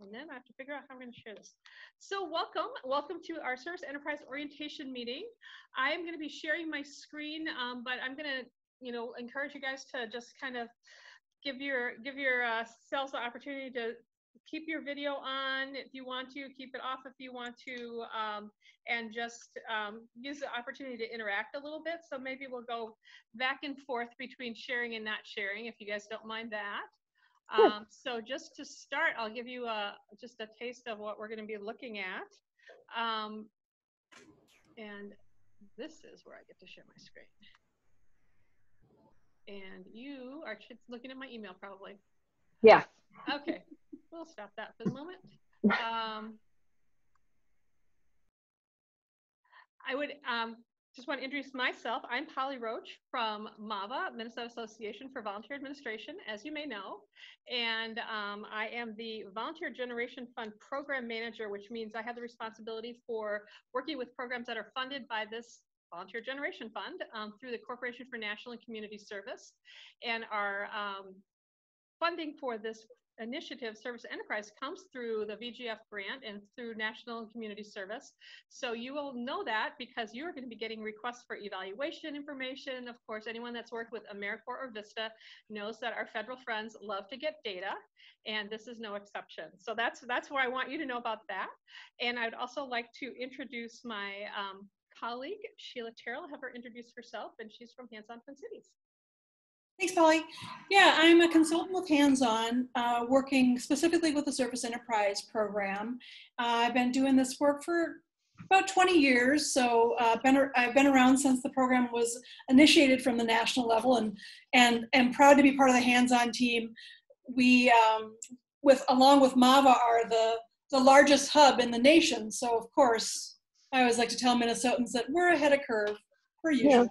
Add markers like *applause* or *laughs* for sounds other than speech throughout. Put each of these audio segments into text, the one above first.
And then I have to figure out how I'm going to share this. So welcome, welcome to our Service Enterprise Orientation meeting. I am going to be sharing my screen, um, but I'm going to, you know, encourage you guys to just kind of give your give your uh, the opportunity to keep your video on if you want to, keep it off if you want to, um, and just um, use the opportunity to interact a little bit. So maybe we'll go back and forth between sharing and not sharing if you guys don't mind that. Um, so just to start, I'll give you a, just a taste of what we're going to be looking at. Um, and this is where I get to share my screen. And you are looking at my email probably. Yeah. Okay, we'll stop that for the moment. *laughs* Um, I would um, just want to introduce myself. I'm Polly Roach from MAVA, Minnesota Association for Volunteer Administration, as you may know. And um, I am the Volunteer Generation Fund Program Manager, which means I have the responsibility for working with programs that are funded by this Volunteer Generation Fund um, through the Corporation for National and Community Service. And our um, funding for this initiative, Service Enterprise, comes through the VGF grant and through National and Community Service. So you will know that because you're going to be getting requests for evaluation information. Of course, anyone that's worked with AmeriCorps or VISTA knows that our federal friends love to get data, and this is no exception. So that's that's where I want you to know about that. And I'd also like to introduce my um, colleague, Sheila Terryll, have her introduce herself, and she's from Hands On Twin Cities. Thanks, Polly. Yeah, I'm a consultant with Hands On, uh, working specifically with the Service Enterprise program. Uh, I've been doing this work for about 20 years, so uh, been, I've been around since the program was initiated from the national level, and and am proud to be part of the Hands On team. We, um, with along with MAVA, are the the largest hub in the nation. So of course, I always like to tell Minnesotans that we're ahead of curve for you. Yeah.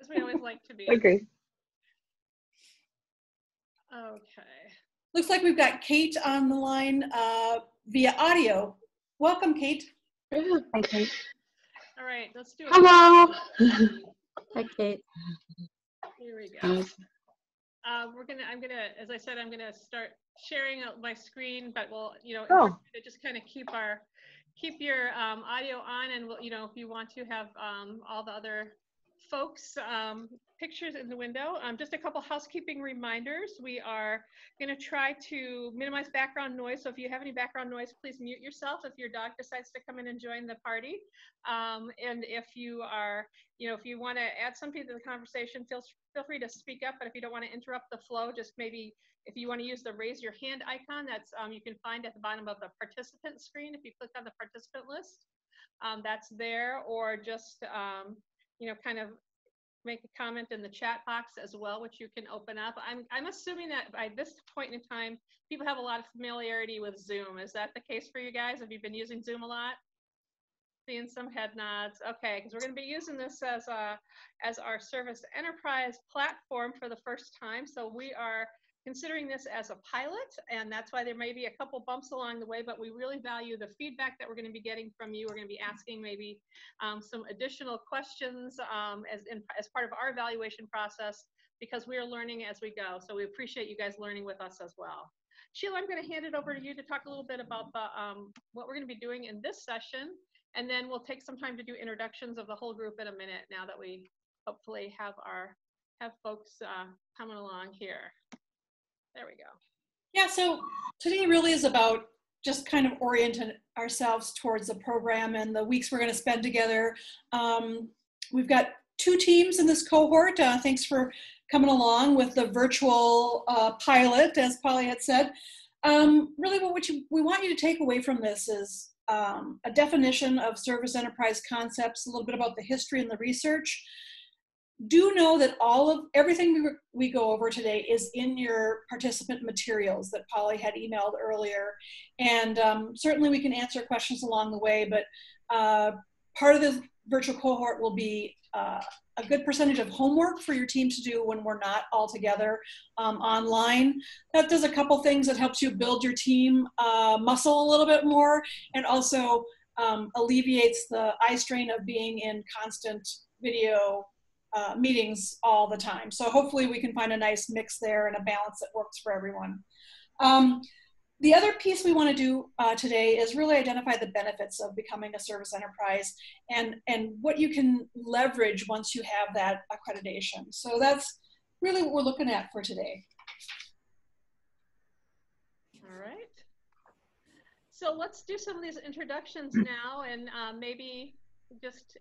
As we always like to be. Agree. Okay. Looks like we've got Kate on the line uh, via audio. Welcome, Kate. Hi, Kate. All right, let's do it. Hello. Hi, Kate. Here we go. Uh, we're gonna. I'm gonna. As I said, I'm gonna start sharing my screen, but we'll, you know, oh. just kind of keep our keep your um, audio on, and we'll, you know, if you want to have um, all the other folks um, pictures in the window. Um, just a couple housekeeping reminders. We are going to try to minimize background noise. So if you have any background noise, please mute yourself if your dog decides to come in and join the party. Um, and if you are, you know, if you want to add something to the conversation, feel, feel free to speak up. But if you don't want to interrupt the flow, just maybe if you want to use the raise your hand icon, that's um, you can find at the bottom of the participant screen. If you click on the participant list, um, that's there, or just um, you know, kind of make a comment in the chat box as well, which you can open up. I'm, I'm assuming that by this point in time, people have a lot of familiarity with Zoom. Is that the case for you guys? Have you been using Zoom a lot? Seeing some head nods. Okay, because we're going to be using this as a as our service enterprise platform for the first time. So we are considering this as a pilot, and that's why there may be a couple bumps along the way, but we really value the feedback that we're going to be getting from you. We're going to be asking maybe um, some additional questions um, as, in, as part of our evaluation process because we are learning as we go. So we appreciate you guys learning with us as well. Sheila, I'm going to hand it over to you to talk a little bit about the, um, what we're going to be doing in this session, and then we'll take some time to do introductions of the whole group in a minute now that we hopefully have our have folks uh, coming along here. There we go. Yeah, so today really is about just kind of orienting ourselves towards the program and the weeks we're going to spend together. Um, we've got two teams in this cohort. Uh, thanks for coming along with the virtual uh, pilot, as Polly had said. Um, really, what you, we want you to take away from this is um, a definition of service enterprise concepts, a little bit about the history and the research, do know that all of everything we, we go over today is in your participant materials that Polly had emailed earlier. And um, certainly we can answer questions along the way, but uh, part of the virtual cohort will be uh, a good percentage of homework for your team to do when we're not all together um, online. That does a couple things that helps you build your team uh, muscle a little bit more and also um, alleviates the eye strain of being in constant video uh, meetings all the time. So hopefully we can find a nice mix there and a balance that works for everyone. Um, the other piece we want to do uh, today is really identify the benefits of becoming a service enterprise and, and what you can leverage once you have that accreditation. So that's really what we're looking at for today. All right. So let's do some of these introductions now and uh, maybe just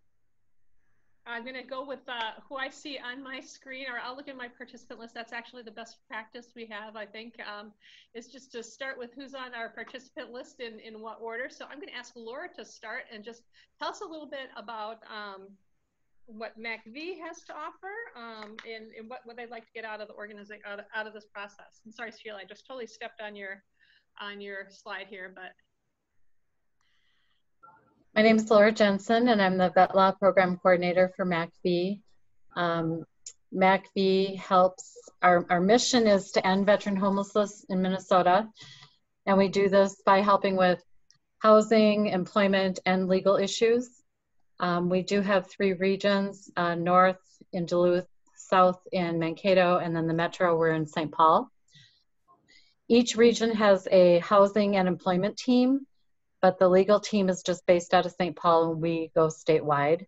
I'm going to go with uh, who I see on my screen, or I'll look at my participant list. That's actually the best practice we have, I think, um, is just to start with who's on our participant list in, in what order. So I'm going to ask Laura to start and just tell us a little bit about um, what MACV has to offer um, and, and, what, what they'd like to get out of the organization, out, out of this process. I'm sorry, Sheila, I just totally stepped on your on your slide here, but my name is Laura Jensen, and I'm the Vet Law Program Coordinator for MACV. Um, MACV helps, our, our mission is to end veteran homelessness in Minnesota, and we do this by helping with housing, employment, and legal issues. Um, we do have three regions, uh, north in Duluth, south in Mankato, and then the metro, we're in St. Paul. Each region has a housing and employment team but the legal team is just based out of St. Paul and we go statewide.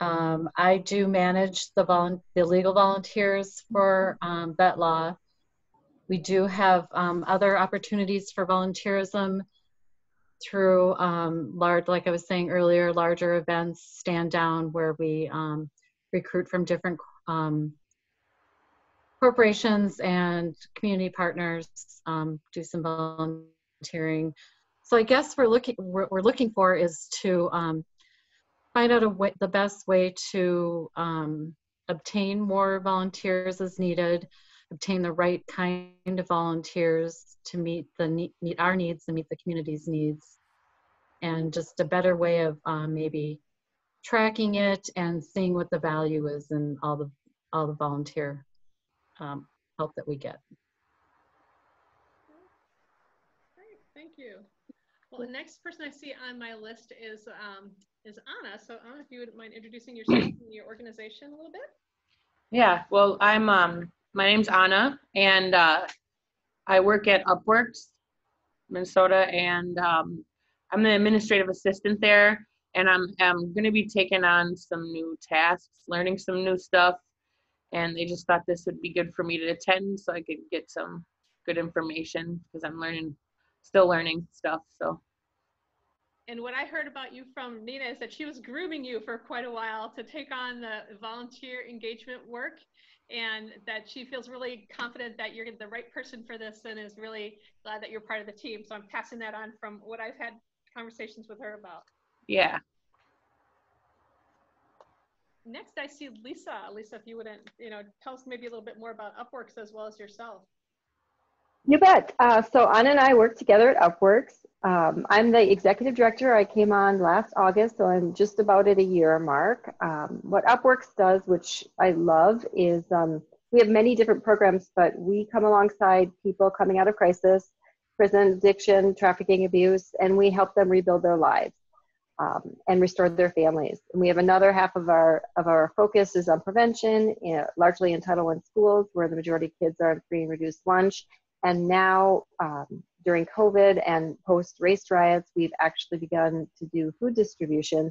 Um, I do manage the, volu- the legal volunteers for um, vet law. We do have um, other opportunities for volunteerism through um, large, like I was saying earlier, larger events, stand down where we um, recruit from different um, corporations and community partners, do some volunteering so I guess we're looking what we're looking for is to um, find out a way, the best way to um, obtain more volunteers as needed, obtain the right kind of volunteers to meet the meet our needs and meet the community's needs, and just a better way of um, maybe tracking it and seeing what the value is in all the all the volunteer um, help that we get. Great, thank you. Well, the next person I see on my list is um, is Anna. So Anna, if you wouldn't mind introducing yourself and your organization a little bit. Yeah, well, I'm um, my name's Anna, and uh, I work at Upworks, Minnesota, and um, I'm the administrative assistant there. And I'm I'm going to be taking on some new tasks, learning some new stuff, and they just thought this would be good for me to attend so I could get some good information because I'm learning still learning stuff. So. And what I heard about you from Nina is that she was grooming you for quite a while to take on the volunteer engagement work and that she feels really confident that you're the right person for this and is really glad that you're part of the team. So I'm passing that on from what I've had conversations with her about. Yeah. Next, I see Lisa. Lisa, if you wouldn't, you know, tell us maybe a little bit more about Upworks as well as yourself. You bet. Uh, so Anna and I work together at Upworks. Um, I'm the executive director. I came on last August, so I'm just about at a year mark. Um, what Upworks does, which I love, is um, we have many different programs, but we come alongside people coming out of crisis, prison addiction, trafficking abuse, and we help them rebuild their lives um, and restore their families. And we have another half of our of our focus is on prevention, you know, largely in Title I schools, where the majority of kids are free and reduced lunch and now, um, during COVID and post race riots, we've actually begun to do food distribution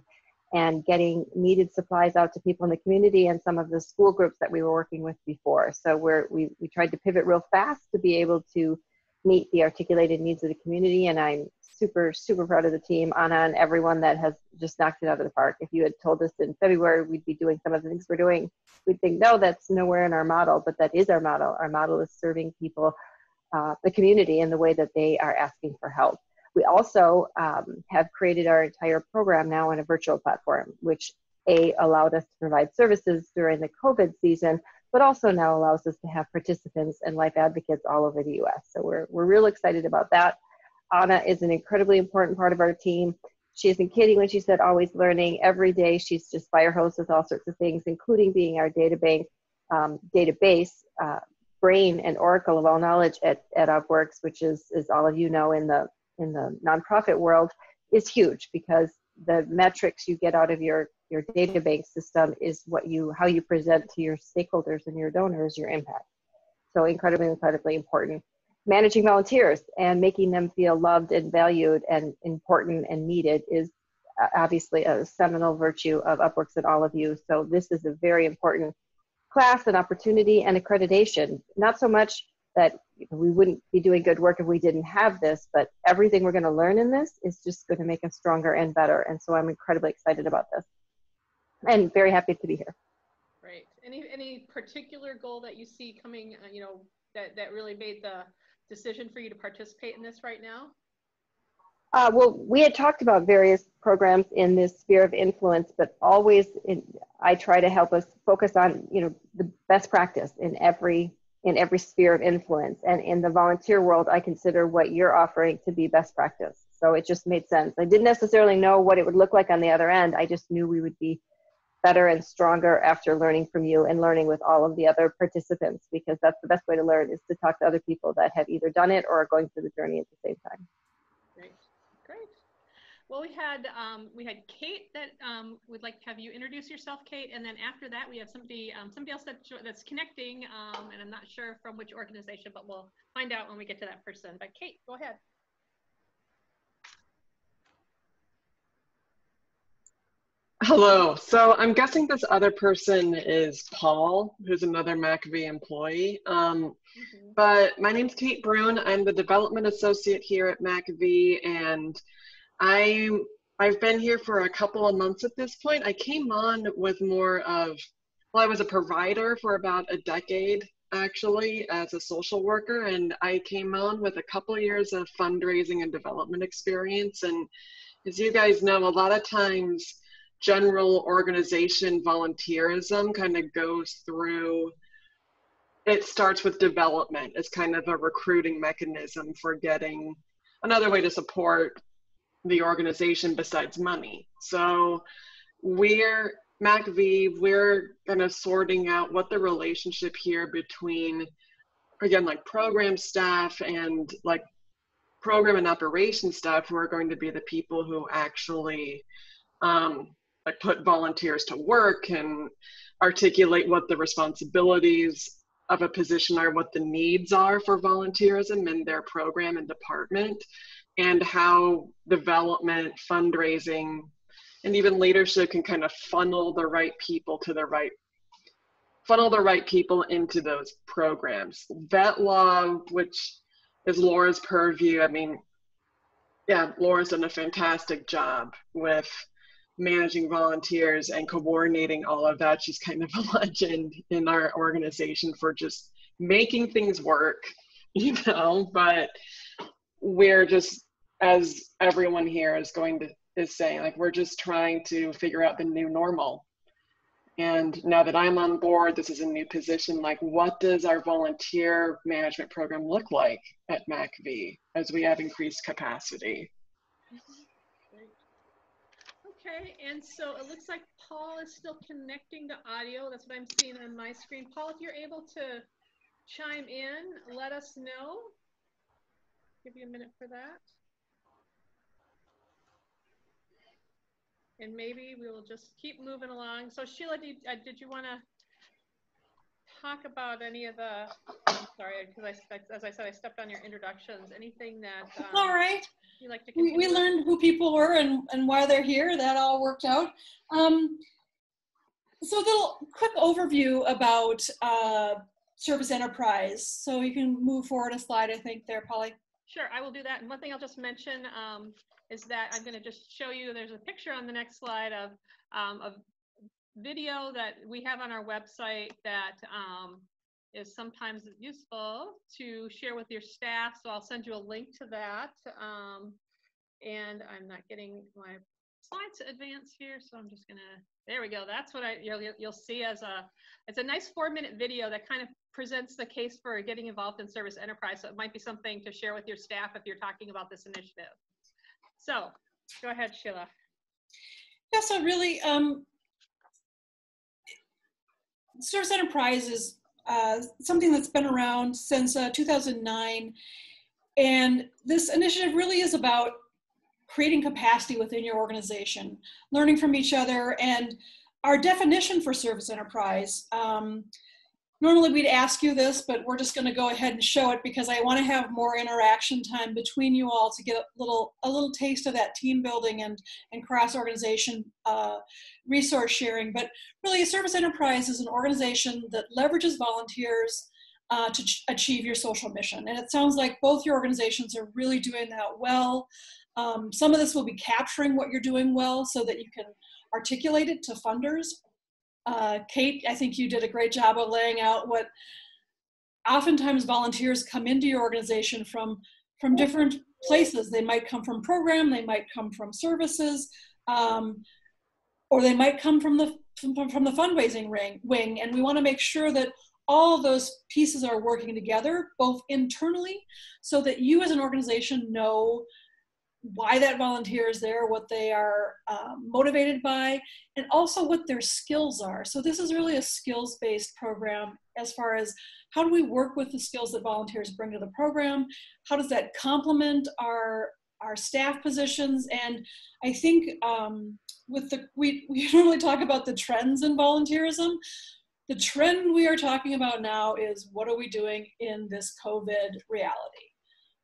and getting needed supplies out to people in the community and some of the school groups that we were working with before. So we're, we, we tried to pivot real fast to be able to meet the articulated needs of the community. And I'm super, super proud of the team, Anna, and everyone that has just knocked it out of the park. If you had told us in February we'd be doing some of the things we're doing, we'd think, no, that's nowhere in our model, but that is our model. Our model is serving people uh, the community in the way that they are asking for help. We also um, have created our entire program now on a virtual platform, which A, allowed us to provide services during the COVID season, but also now allows us to have participants and life advocates all over the US. So we're, we're real excited about that. Anna is an incredibly important part of our team. She isn't kidding when she said always learning. Every day she's just fire hose with all sorts of things, including being our data bank, um, database uh, brain and oracle of all knowledge at, at Upworks, which is, as all of you know in the in the nonprofit world, is huge because the metrics you get out of your your data bank system is what you how you present to your stakeholders and your donors your impact. So incredibly, incredibly important. managing volunteers and making them feel loved and valued and important and needed is obviously a seminal virtue of Upworks and all of you. So this is a very important class and opportunity and accreditation. Not so much that we wouldn't be doing good work if we didn't have this, but everything we're going to learn in this is just going to make us stronger and better. And so I'm incredibly excited about this and very happy to be here. Great. Any any particular goal that you see coming, uh, you know, that, that really made the decision for you to participate in this right now? Uh, well, we had talked about various programs in this sphere of influence, but always in, I try to help us focus on, you know, the best practice in every in every sphere of influence. And in the volunteer world, I consider what you're offering to be best practice. So it just made sense. I didn't necessarily know what it would look like on the other end. I just knew we would be better and stronger after learning from you and learning with all of the other participants because that's the best way to learn is to talk to other people that have either done it or are going through the journey at the same time. Well, we had um, we had Kate that um, would like to have you introduce yourself, Kate, and then after that we have somebody um, somebody else that, that's connecting, um, and I'm not sure from which organization, but we'll find out when we get to that person. But Kate, go ahead. Hello. So I'm guessing this other person is Paul, who's another MACV employee. Um, mm-hmm. But my name's Kate Brune. I'm the development associate here at MACV, and I'm I've been here for a couple of months at this point. I came on with more of well, I was a provider for about a decade actually as a social worker, and I came on with a couple of years of fundraising and development experience. And as you guys know, a lot of times general organization volunteerism kind of goes through it starts with development as kind of a recruiting mechanism for getting another way to support the organization besides money. So we're MACV, we're kind of sorting out what the relationship here between again like program staff and like program and operation staff who are going to be the people who actually um, like put volunteers to work and articulate what the responsibilities of a position are, what the needs are for volunteerism in their program and department, and how development, fundraising, and even leadership can kind of funnel the right people to the right funnel the right people into those programs. Vet law, which is Laura's purview, I mean, yeah, Laura's done a fantastic job with managing volunteers and coordinating all of that. She's kind of a *laughs* legend in our organization for just making things work, *laughs* you know, but we're just, as everyone here is going to, is saying, like, we're just trying to figure out the new normal. And now that I'm on board, this is a new position. Like, what does our volunteer management program look like at MACV as we have increased capacity? Okay, and so it looks like Paul is still connecting to audio. That's what I'm seeing on my screen. Paul, if you're able to chime in, let us know. Give you a minute for that. And maybe we will just keep moving along. So Sheila, did, uh, did you want to talk about any of the, sorry, because I, as I said, I stepped on your introductions. Anything that um, all right. you like to we, we learned who people were and, and why they're here. That all worked out. Um, so a little quick overview about uh, service enterprise. So you can move forward a slide, I think, there, Polly. Sure, I will do that. And one thing I'll just mention um, is that I'm going to just show you, there's a picture on the next slide of, um, video that we have on our website that um, is sometimes useful to share with your staff. So I'll send you a link to that. Um, and I'm not getting my slides to advance here, so I'm just gonna. There we go. That's what I you'll you'll see as a. It's a nice four minute video that kind of presents the case for getting involved in service enterprise. So it might be something to share with your staff if you're talking about this initiative. So go ahead, Sheila. Yeah. So really, um, Service Enterprise is uh, something that's been around since uh, 2009. And this initiative really is about creating capacity within your organization, learning from each other. And our definition for service enterprise um, normally we'd ask you this, but we're just going to go ahead and show it because I want to have more interaction time between you all to get a little a little taste of that team building and and cross organization uh, resource sharing. But really, a Service Enterprise is an organization that leverages volunteers uh, to achieve your social mission, and it sounds like both your organizations are really doing that well. Um, some of this will be capturing what you're doing well so that you can articulate it to funders uh, Kate, I think you did a great job of laying out what oftentimes volunteers come into your organization from from different places. They might come from program, they might come from services, um, or they might come from the from, from the fundraising ring, wing. And we want to make sure that all those pieces are working together, both internally, so that you as an organization know why that volunteer is there, what they are um, motivated by, and also what their skills are. So this is really a skills-based program as far as how do we work with the skills that volunteers bring to the program? How does that complement our our staff positions? And I think um, with the we *laughs* we normally talk about the trends in volunteerism. The trend we are talking about now is what are we doing in this COVID reality?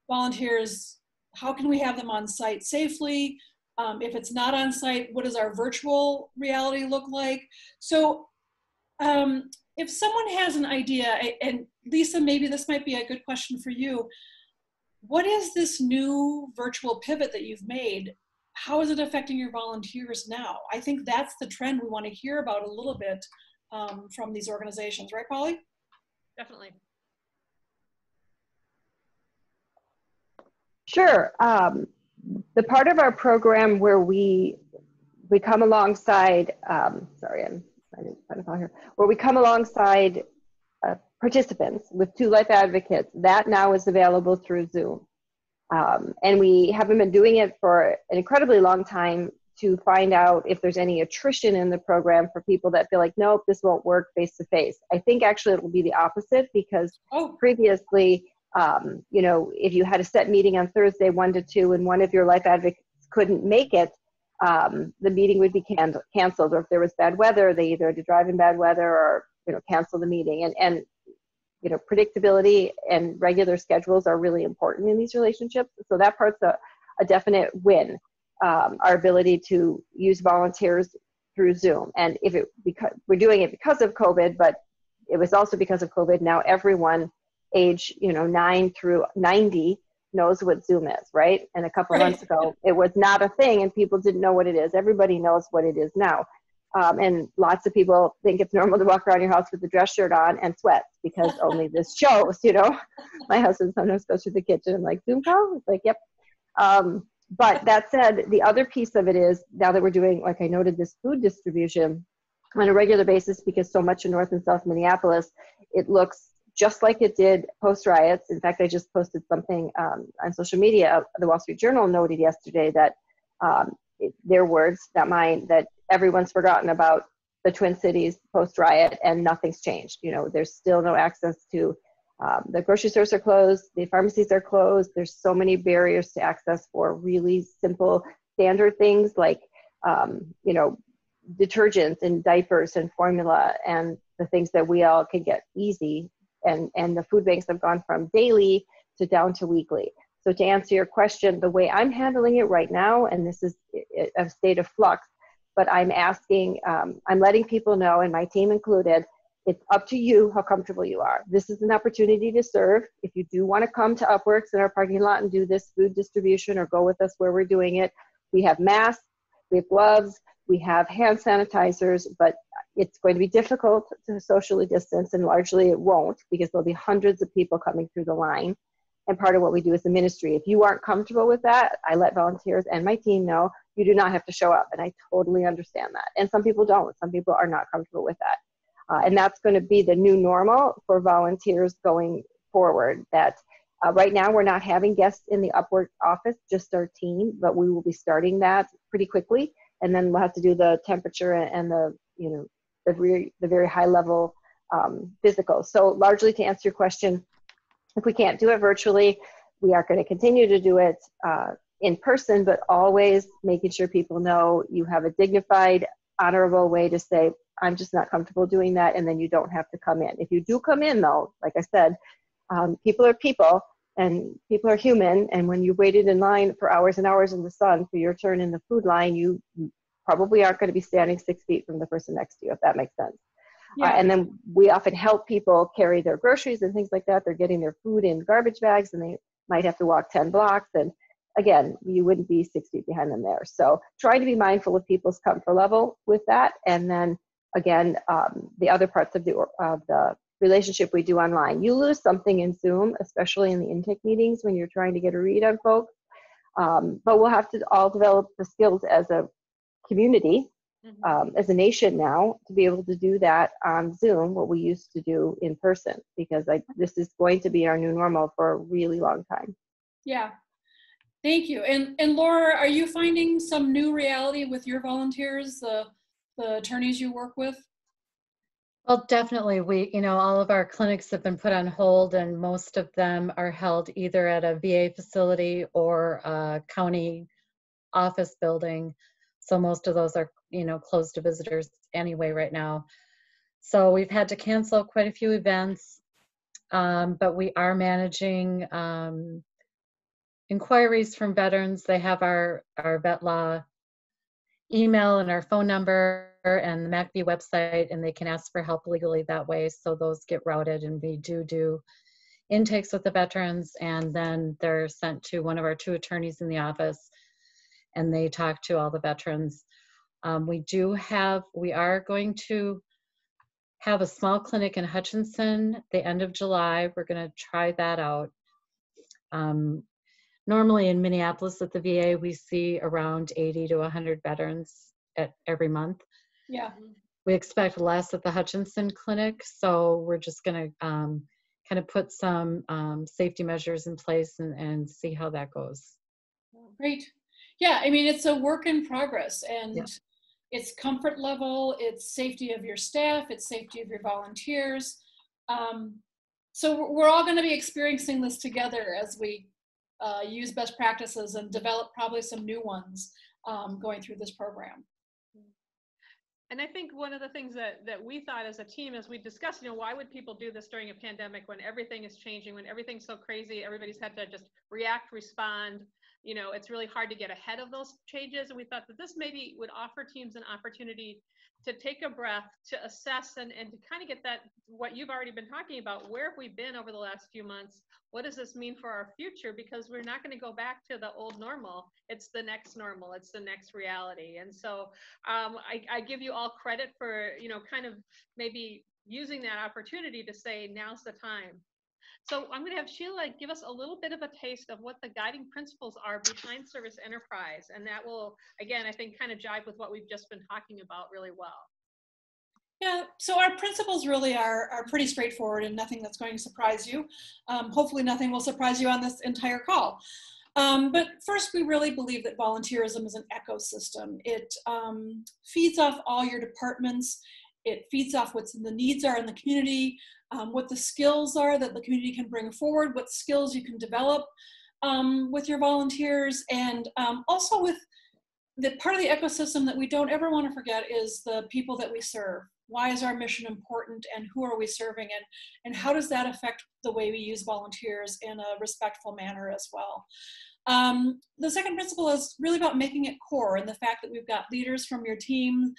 Volunteers how can we have them on site safely? Um, if it's not on site, what does our virtual reality look like? So um, if someone has an idea, and Lisa, maybe this might be a good question for you. What is this new virtual pivot that you've made? How is it affecting your volunteers now? I think that's the trend we want to hear about a little bit um, from these organizations, right, Polly? Definitely. Sure. Um, the part of our program where we we come alongside, um, sorry, I'm trying to find here, where we come alongside uh, participants with two life advocates, that now is available through Zoom. Um, and we haven't been doing it for an incredibly long time to find out if there's any attrition in the program for people that feel like, nope, this won't work face to face. I think actually it will be the opposite because oh. previously um, you know, if you had a set meeting on Thursday, one to two, and one of your life advocates couldn't make it, um, the meeting would be can- canceled. Or if there was bad weather, they either had to drive in bad weather or you know cancel the meeting. And and you know, predictability and regular schedules are really important in these relationships. So that part's a, a definite win. Um, our ability to use volunteers through Zoom, and if it because we're doing it because of COVID, but it was also because of COVID. Now everyone age, you know, nine through 90 knows what Zoom is, right? And a couple right. months ago, it was not a thing and people didn't know what it is. Everybody knows what it is now. Um, and lots of people think it's normal to walk around your house with a dress shirt on and sweats because *laughs* only this shows, you know. My husband sometimes goes to the kitchen and like, Zoom call? It's like, yep. Um, but that said, the other piece of it is now that we're doing, like I noted, this food distribution on a regular basis because so much in North and South Minneapolis, it looks just like it did post riots. In fact, I just posted something um, on social media. The Wall Street Journal noted yesterday that um, their words, not mine, that everyone's forgotten about the Twin Cities post riot and nothing's changed. You know, there's still no access to um, the grocery stores are closed, the pharmacies are closed. There's so many barriers to access for really simple standard things like, um, you know, detergents and diapers and formula and the things that we all can get easy and, and the food banks have gone from daily to down to weekly. So to answer your question, the way I'm handling it right now, and this is a state of flux, but I'm asking, um, I'm letting people know, and my team included, it's up to you how comfortable you are. This is an opportunity to serve. If you do want to come to Upworks in our parking lot and do this food distribution or go with us where we're doing it, we have masks, we have gloves, we have hand sanitizers, but it's going to be difficult to socially distance, and largely it won't because there'll be hundreds of people coming through the line. And part of what we do as the ministry, if you aren't comfortable with that, I let volunteers and my team know you do not have to show up. And I totally understand that. And some people don't, some people are not comfortable with that. Uh, and that's going to be the new normal for volunteers going forward. That uh, right now we're not having guests in the Upwork office, just our team, but we will be starting that pretty quickly. And then we'll have to do the temperature and the you know the very, the very high level um, physical. So largely to answer your question, if we can't do it virtually, we are going to continue to do it uh, in person, but always making sure people know you have a dignified, honorable way to say, I'm just not comfortable doing that, and then you don't have to come in. If you do come in, though, like I said, um, people are people, and people are human. And when you waited in line for hours and hours in the sun for your turn in the food line, you probably aren't going to be standing six feet from the person next to you, if that makes sense. Uh, and then we often help people carry their groceries and things like that. They're getting their food in garbage bags, and they might have to walk 10 blocks. And again, you wouldn't be six feet behind them there. So trying to be mindful of people's comfort level with that. And then again, um, the other parts of the of the relationship we do online. You lose something in Zoom, especially in the intake meetings when you're trying to get a read on folks. Um, but we'll have to all develop the skills as a community, Mhm. um, as a nation now, to be able to do that on Zoom, what we used to do in person, because I, this is going to be our new normal for a really long time. Yeah. Thank you. And and Laura, are you finding some new reality with your volunteers, the the attorneys you work with? Well, definitely. We, you know, all of our clinics have been put on hold and most of them are held either at a VA facility or a county office building. So most of those are, you know, closed to visitors anyway right now. So we've had to cancel quite a few events, um, but we are managing um, inquiries from veterans. They have our, our vet law email and our phone number and the MACV website, and they can ask for help legally that way. So those get routed, and we do do intakes with the veterans, and then they're sent to one of our two attorneys in the office, and they talk to all the veterans. Um, we do have, we are going to have a small clinic in Hutchinson the end of July. We're going to try that out. Um, normally in Minneapolis at the VA, we see around 80 to 100 veterans at every month. Yeah. We expect less at the Hutchinson Clinic, so we're just going to um, kind of put some um, safety measures in place and, and see how that goes. Great. Yeah, I mean, it's a work in progress and Yeah. it's comfort level, it's safety of your staff, it's safety of your volunteers. Um, so we're- we're all going to be experiencing this together as we uh, use best practices and develop probably some new ones um, going through this program. And I think one of the things that, that we thought as a team as we discussed, you know, why would people do this during a pandemic when everything is changing, when everything's so crazy, everybody's had to just react, respond. You know, it's really hard to get ahead of those changes. And we thought that this maybe would offer teams an opportunity to take a breath, to assess and, and to kind of get that, what you've already been talking about, where have we been over the last few months? What does this mean for our future? Because we're not going to go back to the old normal. It's the next normal. It's the next reality. And so um, I, I give you all credit for, you know, kind of maybe using that opportunity to say, now's the time. So I'm going to have Sheila give us a little bit of a taste of what the guiding principles are behind service enterprise. And that will, again, I think kind of jive with what we've just been talking about really well. Yeah, so our principles really are, are pretty straightforward and nothing that's going to surprise you. Um, hopefully, nothing will surprise you on this entire call. Um, but first, we really believe that volunteerism is an ecosystem. It um, feeds off all your departments, it feeds off what the needs are in the community, um, what the skills are that the community can bring forward, what skills you can develop um, with your volunteers, and um, also with the part of the ecosystem that we don't ever want to forget is the people that we serve. Why is our mission important and who are we serving and and how does that affect the way we use volunteers in a respectful manner as well? Um, the second principle is really about making it core and the fact that we've got leaders from your team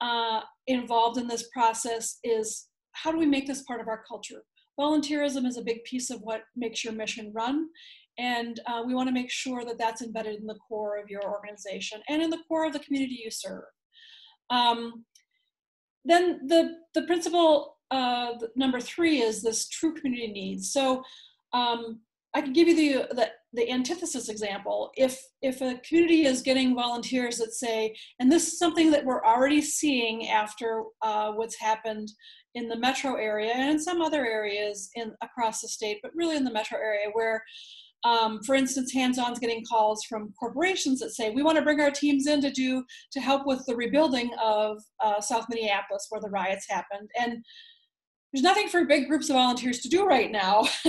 uh, involved in this process is how do we make this part of our culture volunteerism is a big piece of what makes your mission run and uh, we want to make sure that that's embedded in the core of your organization and in the core of the community you serve um, then the the principle uh, number three is this true community needs. So um, I can give you the, the the antithesis example. If if a community is getting volunteers that say, and this is something that we're already seeing after uh, what's happened in the metro area and in some other areas in across the state, but really in the metro area where um, for instance, hands-on's getting calls from corporations that say we want to bring our teams in to do to help with the rebuilding of uh, South Minneapolis where the riots happened. And there's nothing for big groups of volunteers to do right now. *laughs*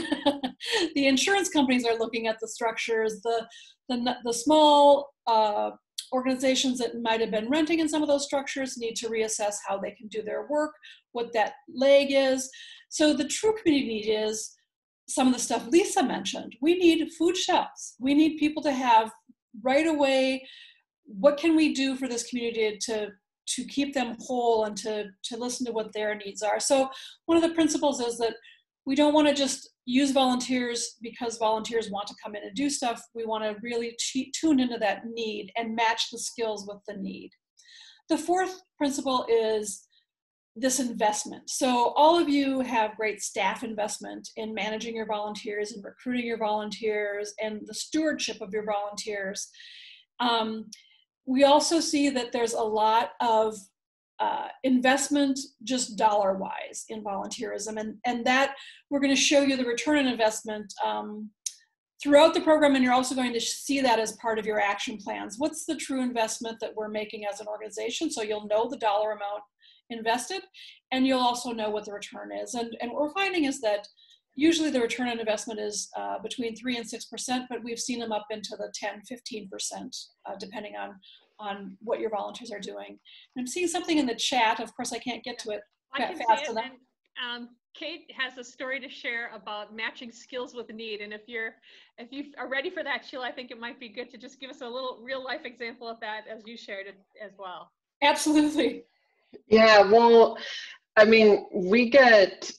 the insurance companies are looking at the structures. The the, the small uh, organizations that might have been renting in some of those structures need to reassess how they can do their work, what that leg is. So the true community need is some of the stuff Lisa mentioned. We need food shelves. We need people to have right away what can we do for this community to to keep them whole and to to listen to what their needs are. So one of the principles is that we don't want to just use volunteers because volunteers want to come in and do stuff. We want to really tune into that need and match the skills with the need. The fourth principle is this investment. So all of you have great staff investment in managing your volunteers and recruiting your volunteers and the stewardship of your volunteers. Um, we also see that there's a lot of uh, investment just dollar wise in volunteerism and, and that we're going to show you the return on investment um, throughout the program and you're also going to see that as part of your action plans. What's the true investment that we're making as an organization? So you'll know the dollar amount invested and you'll also know what the return is. And, and what we're finding is that usually the return on investment is uh, between 3 and 6% but we've seen them up into the 10 15% uh, depending on on what your volunteers are doing and i'm seeing something in the chat of course i can't get to it I can fast enough um, Kate has a story to share about matching skills with need, and if you're if you are ready for that, Sheila, I think it might be good to just give us a little real life example of that as you shared it as well. Absolutely. Yeah, well, I mean, we get,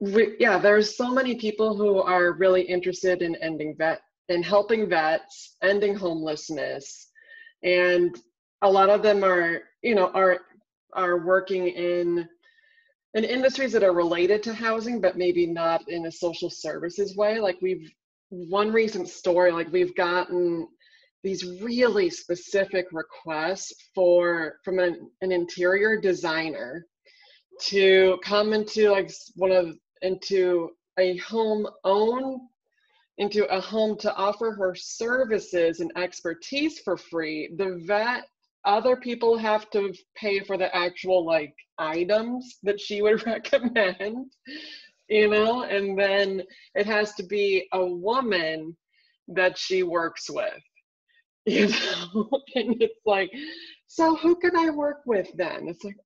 we, yeah, there's so many people who are really interested in ending vet, in helping vets, ending homelessness, and a lot of them are, you know, are are working in in industries that are related to housing, but maybe not in a social services way. Like we've one recent story, like we've gotten these really specific requests for from an, an interior designer to come into like one of into a home own into a home to offer her services and expertise for free the vet other people have to pay for the actual like items that she would *laughs* recommend you know? And then it has to be a woman that she works with *laughs* you know? And it's like so who can i work with then? It's like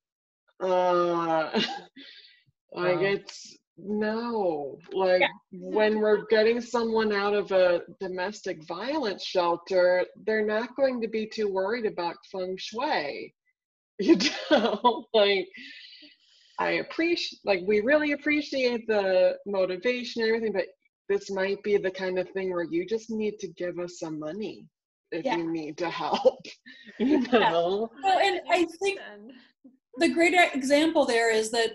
uh *laughs* like it's no like yeah. when we're getting someone out of a domestic violence shelter they're not going to be too worried about feng shui *laughs* you know *laughs* like i appreciate like we really appreciate the motivation and everything but this might be the kind of thing where you just need to give us some money if yeah. you need to help *laughs* you know yeah. well and i think the great example there is that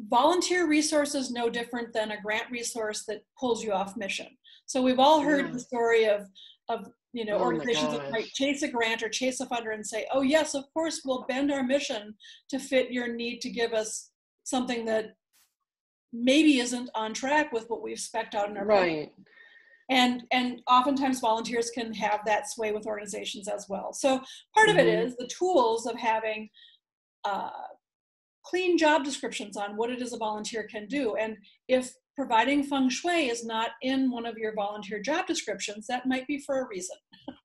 volunteer resource is no different than a grant resource that pulls you off mission. So we've all heard yeah. the story of of you know oh organizations that might chase a grant or chase a funder and say oh yes of course we'll bend our mission to fit your need to give us something that maybe isn't on track with what we've spec'd out in our right. Program and and oftentimes volunteers can have that sway with organizations as well. So part of it mm-hmm. is the tools of having uh, clean job descriptions on what it is a volunteer can do and if providing feng shui is not in one of your volunteer job descriptions that might be for a reason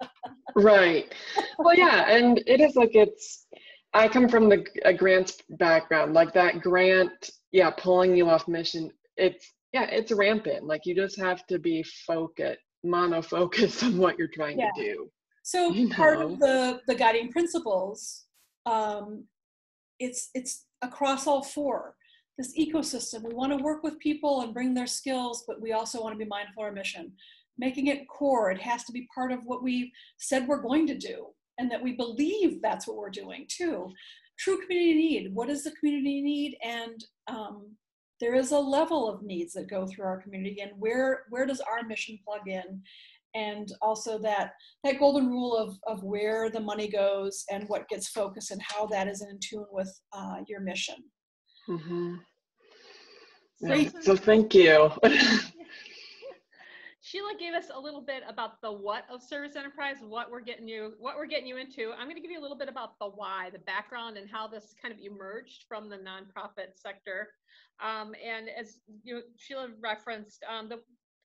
*laughs* right well yeah and it is like it's i come from the a grants background like that grant yeah pulling you off mission it's yeah it's rampant like you just have to be focused monofocused *laughs* on what you're trying yeah. to do so you part know? of the the guiding principles um it's it's across all four. This ecosystem we want to work with people and bring their skills but we also want to be mindful of our mission. Making it core it has to be part of what we said we're going to do and that we believe that's what we're doing too. True community need what does the community need? And um, there is a level of needs that go through our community and where where does our mission plug in and also that that golden rule of of where the money goes and what gets focused and how that is in tune with uh, your mission mm-hmm. yeah, so thank you *laughs* Sheila gave us a little bit about the what of service enterprise, what we're getting you, what we're getting you into. I'm going to give you a little bit about the why, the background, and how this kind of emerged from the nonprofit sector. Um, and as you Sheila referenced, um, the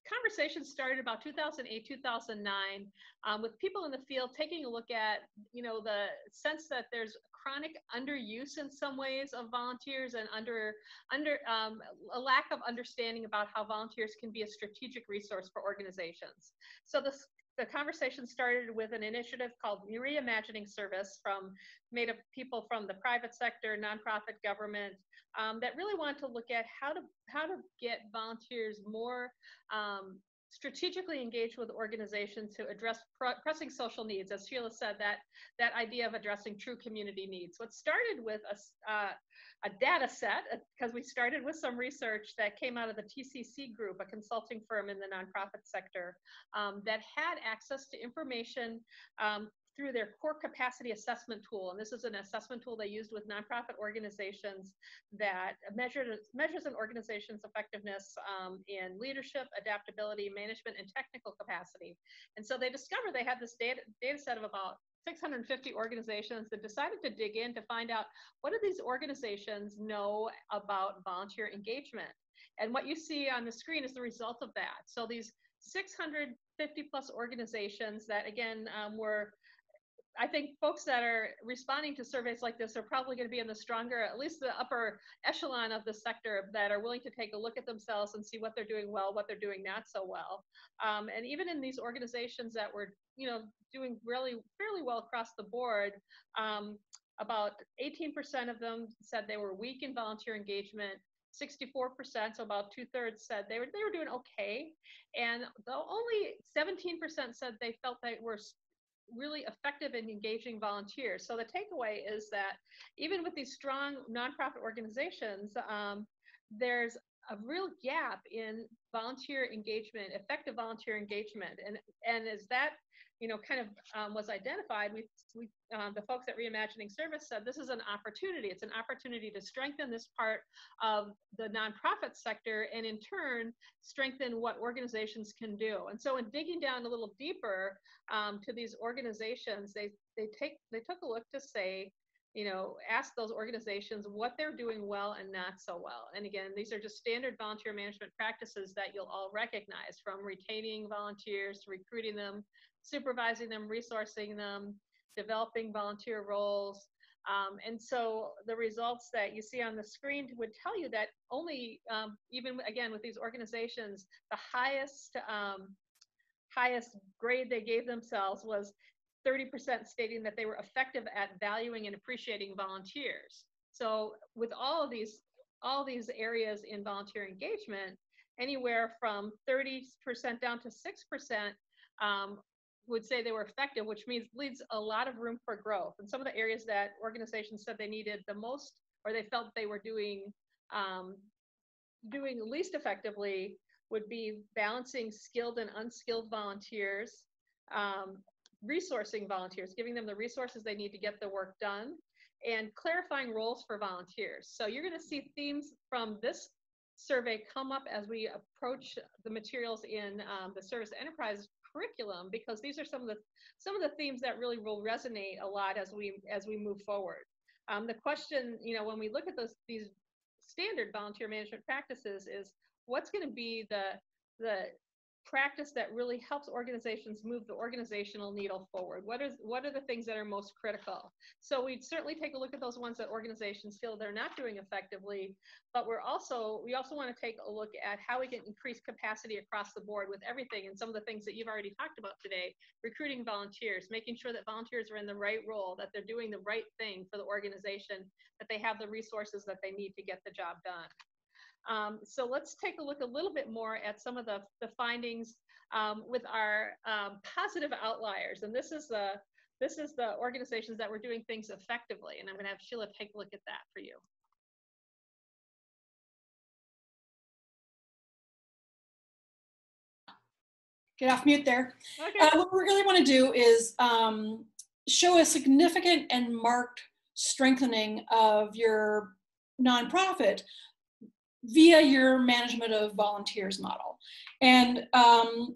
conversation started about 2008, 2009, um, with people in the field taking a look at, you know, the sense that there's chronic underuse in some ways of volunteers and under under um, a lack of understanding about how volunteers can be a strategic resource for organizations. So this the conversation started with an initiative called Reimagining Service from made of people from the private sector, nonprofit, government, um, that really wanted to look at how to how to get volunteers more um, strategically engaged with organizations to address pr- pressing social needs. As Sheila said, that that idea of addressing true community needs. What started with a, uh, a data set, because uh, we started with some research that came out of the TCC group, a consulting firm in the nonprofit sector, um, that had access to information um, through their core capacity assessment tool. And this is an assessment tool they used with nonprofit organizations that measured, measures an organization's effectiveness um, in leadership, adaptability, management, and technical capacity. And so they discovered they had this data, data set of about 650 organizations that decided to dig in to find out what do these organizations know about volunteer engagement. And what you see on the screen is the result of that. So these 650 plus organizations that again um, were I think folks that are responding to surveys like this are probably going to be in the stronger, at least the upper echelon of the sector that are willing to take a look at themselves and see what they're doing well, what they're doing not so well. Um, and even in these organizations that were, you know, doing really fairly well across the board, um, about 18% of them said they were weak in volunteer engagement. 64%, so about two thirds said they were they were doing okay, and though only 17% said they felt they were really effective in engaging volunteers. So the takeaway is that even with these strong nonprofit organizations, um, there's a real gap in volunteer engagement, effective volunteer engagement, and and as that you know kind of um, was identified, we we um, the folks at Reimagining Service said this is an opportunity. It's an opportunity to strengthen this part of the nonprofit sector, and in turn strengthen what organizations can do. And so, in digging down a little deeper um, to these organizations, they they take they took a look to say you know, ask those organizations what they're doing well and not so well. And again, these are just standard volunteer management practices that you'll all recognize from retaining volunteers, to recruiting them, supervising them, resourcing them, developing volunteer roles. Um, and so the results that you see on the screen would tell you that only, um, even again with these organizations, the highest um, highest grade they gave themselves was 30% stating that they were effective at valuing and appreciating volunteers. So with all of these, all these areas in volunteer engagement, anywhere from 30% down to 6% um, would say they were effective, which means leads a lot of room for growth. And some of the areas that organizations said they needed the most, or they felt they were doing um, doing least effectively, would be balancing skilled and unskilled volunteers, um, resourcing volunteers, giving them the resources they need to get the work done, and clarifying roles for volunteers. So you're going to see themes from this survey come up as we approach the materials in um, the service enterprise curriculum because these are some of the some of the themes that really will resonate a lot as we as we move forward. Um, the question, you know, when we look at those these standard volunteer management practices is what's going to be the the practice that really helps organizations move the organizational needle forward? What is what are the things that are most critical? So we'd certainly take a look at those ones that organizations feel they're not doing effectively, but we're also we also want to take a look at how we can increase capacity across the board with everything and some of the things that you've already talked about today, recruiting volunteers, making sure that volunteers are in the right role, that they're doing the right thing for the organization, that they have the resources that they need to get the job done. Um, so let's take a look a little bit more at some of the, the findings um, with our um, positive outliers. And this is the this is the organizations that were doing things effectively. And I'm going to have Sheila take a look at that for you. Get off mute there. Okay. Uh, what we really want to do is um, show a significant and marked strengthening of your nonprofit via your management of volunteers model. And um,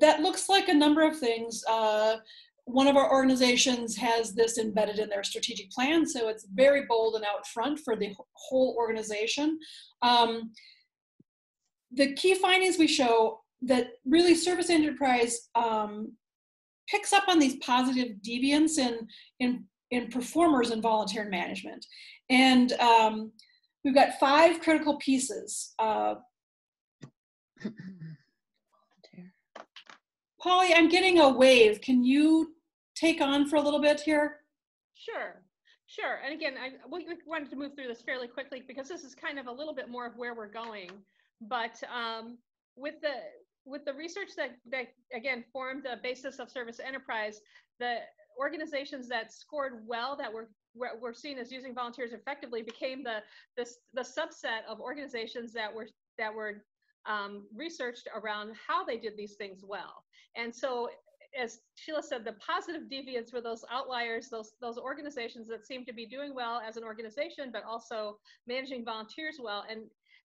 that looks like a number of things. Uh, one of our organizations has this embedded in their strategic plan, so it's very bold and out front for the whole organization. Um, the key findings we show that really service enterprise um, picks up on these positive deviants in, in, in performers in volunteer management. And um, we've got five critical pieces. Uh, Polly, I'm getting a wave. Can you take on for a little bit here? Sure, sure. And again, I we, wanted to move through this fairly quickly because this is kind of a little bit more of where we're going. But um, with the with the research that that again formed the basis of service enterprise, the organizations that scored well that were were seen as using volunteers effectively became the the, the subset of organizations that were that were um, researched around how they did these things well. And so as Sheila said, the positive deviants were those outliers, those those organizations that seem to be doing well as an organization, but also managing volunteers well. And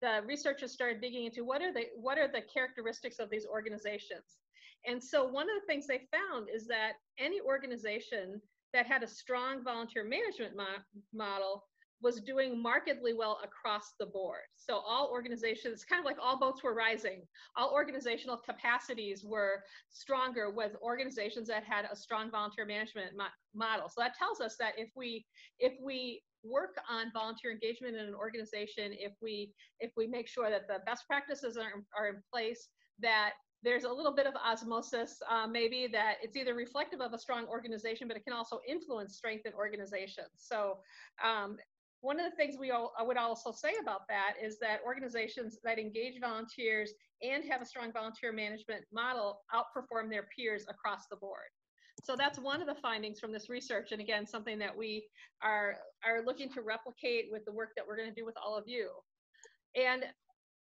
the researchers started digging into what are the what are the characteristics of these organizations. And so one of the things they found is that any organization that had a strong volunteer management mo model was doing markedly well across the board. So all organizations, kind of like all boats were rising, all organizational capacities were stronger with organizations that had a strong volunteer management mo model. So that tells us that if we if we work on volunteer engagement in an organization, if we if we make sure that the best practices are, are in place, that there's a little bit of osmosis, uh, maybe that it's either reflective of a strong organization, but it can also influence strength in organizations. So um, one of the things we all, I would also say about that is that organizations that engage volunteers and have a strong volunteer management model outperform their peers across the board. So that's one of the findings from this research, and again, something that we are, are looking to replicate with the work that we're going to do with all of you. And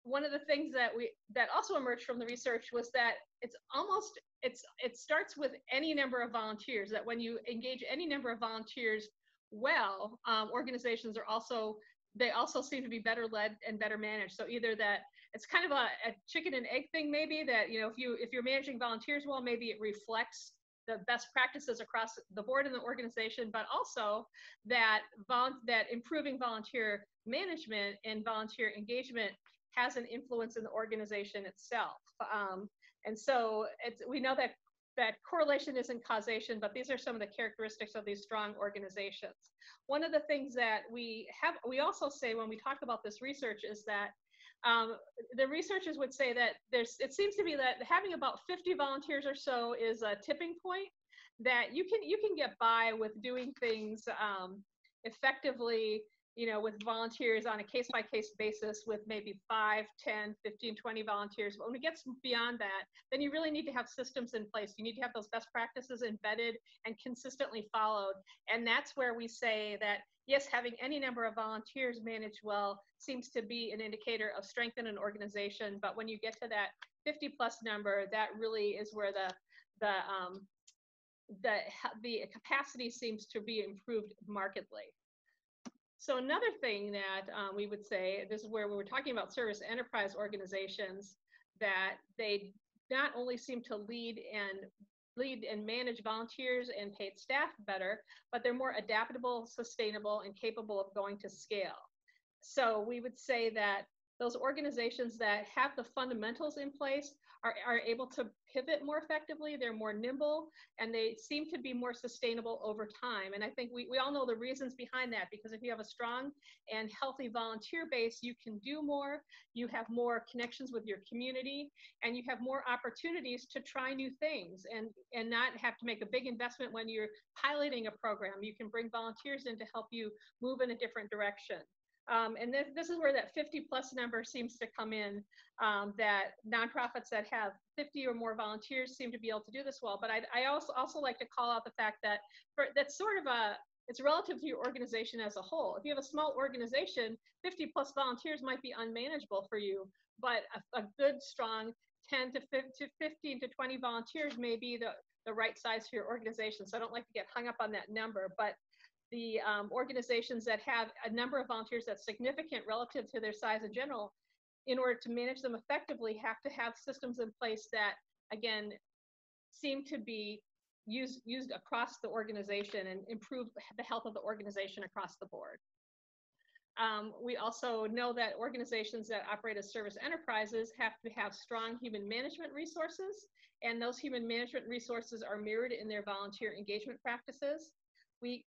one of the things that we that also emerged from the research was that it's almost it's it starts with any number of volunteers that when you engage any number of volunteers well, um, organizations are also they also seem to be better led and better managed. So either that it's kind of a, a, chicken and egg thing, maybe that you know if you if you're managing volunteers well, maybe it reflects the best practices across the board in the organization, but also that that improving volunteer management and volunteer engagement has an influence in the organization itself. Um, and so we know that that correlation isn't causation, but these are some of the characteristics of these strong organizations. One of the things that we have, we also say when we talk about this research is that um, the researchers would say that there's, it seems to be that having about 50 volunteers or so is a tipping point that you can, you can get by with doing things um, effectively you know, with volunteers on a case by case basis with maybe 5, 10, 15, 20 volunteers. But when it gets beyond that, then you really need to have systems in place. You need to have those best practices embedded and consistently followed. And that's where we say that, yes, having any number of volunteers managed well seems to be an indicator of strength in an organization. But when you get to that 50 plus number, that really is where the, the, um, the, the capacity seems to be improved markedly. So another thing that um, we would say, this is where we were talking about service enterprise organizations, that they not only seem to lead and lead and manage volunteers and paid staff better, but they're more adaptable, sustainable, and capable of going to scale. So we would say that those organizations that have the fundamentals in place are, are able to pivot more effectively, they're more nimble, and they seem to be more sustainable over time. And I think we, we all know the reasons behind that because if you have a strong and healthy volunteer base, you can do more, you have more connections with your community, and you have more opportunities to try new things and, and not have to make a big investment when you're piloting a program. You can bring volunteers in to help you move in a different direction. Um, and this, this is where that 50 plus number seems to come in, um, that nonprofits that have 50 or more volunteers seem to be able to do this well. But I, I also, also like to call out the fact that for, that's sort of a, it's relative to your organization as a whole. If you have a small organization, 50 plus volunteers might be unmanageable for you, but a, a good, strong 10 to 15 to 20 volunteers may be the, the right size for your organization. So I don't like to get hung up on that number, but the um, organizations that have a number of volunteers that's significant relative to their size in general, in order to manage them effectively, have to have systems in place that, again, seem to be used, used across the organization and improve the health of the organization across the board. Um, we also know that organizations that operate as service enterprises have to have strong human management resources, and those human management resources are mirrored in their volunteer engagement practices. We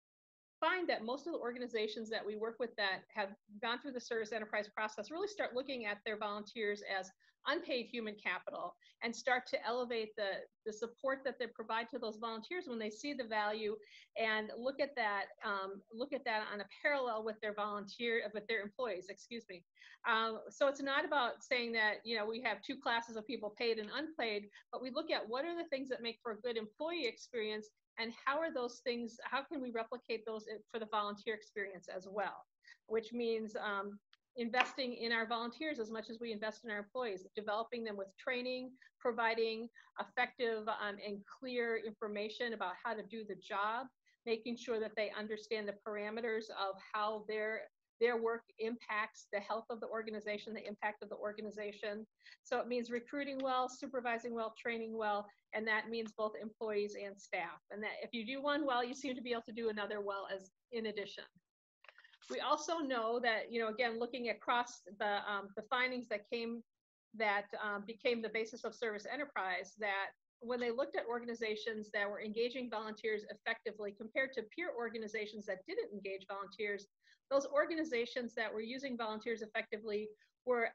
find that most of the organizations that we work with that have gone through the service enterprise process really start looking at their volunteers as unpaid human capital and start to elevate the, the support that they provide to those volunteers when they see the value and look at that um, look at that on a parallel with their volunteer with their employees excuse me. Um, so it's not about saying that you know we have two classes of people paid and unpaid but we look at what are the things that make for a good employee experience and how are those things how can we replicate those for the volunteer experience as well? Which means um, investing in our volunteers as much as we invest in our employees, developing them with training, providing effective um, and clear information about how to do the job, making sure that they understand the parameters of how their their work impacts the health of the organization, the impact of the organization. So it means recruiting well, supervising well, training well, and that means both employees and staff. And that if you do one well, you seem to be able to do another well as in addition. We also know that, you know, again, looking across the, um, the findings that came, that um, became the basis of service enterprise, that when they looked at organizations that were engaging volunteers effectively compared to peer organizations that didn't engage volunteers, those organizations that were using volunteers effectively were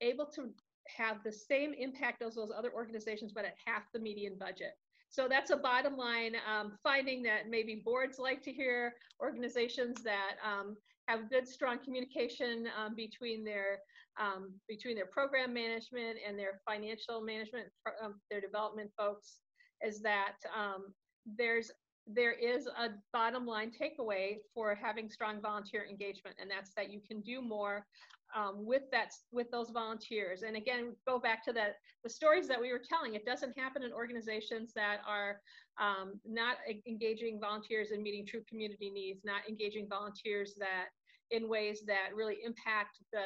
able to have the same impact as those other organizations, but at half the median budget. So that's a bottom line um, finding that maybe boards like to hear, organizations that um, have good, strong communication um, between their um, between their program management and their financial management, um, their development folks, is that um, there's there is a bottom line takeaway for having strong volunteer engagement, and that's that you can do more um, with that with those volunteers. And again, go back to that the stories that we were telling. It doesn't happen in organizations that are um, not engaging volunteers in meeting true community needs, not engaging volunteers that in ways that really impact the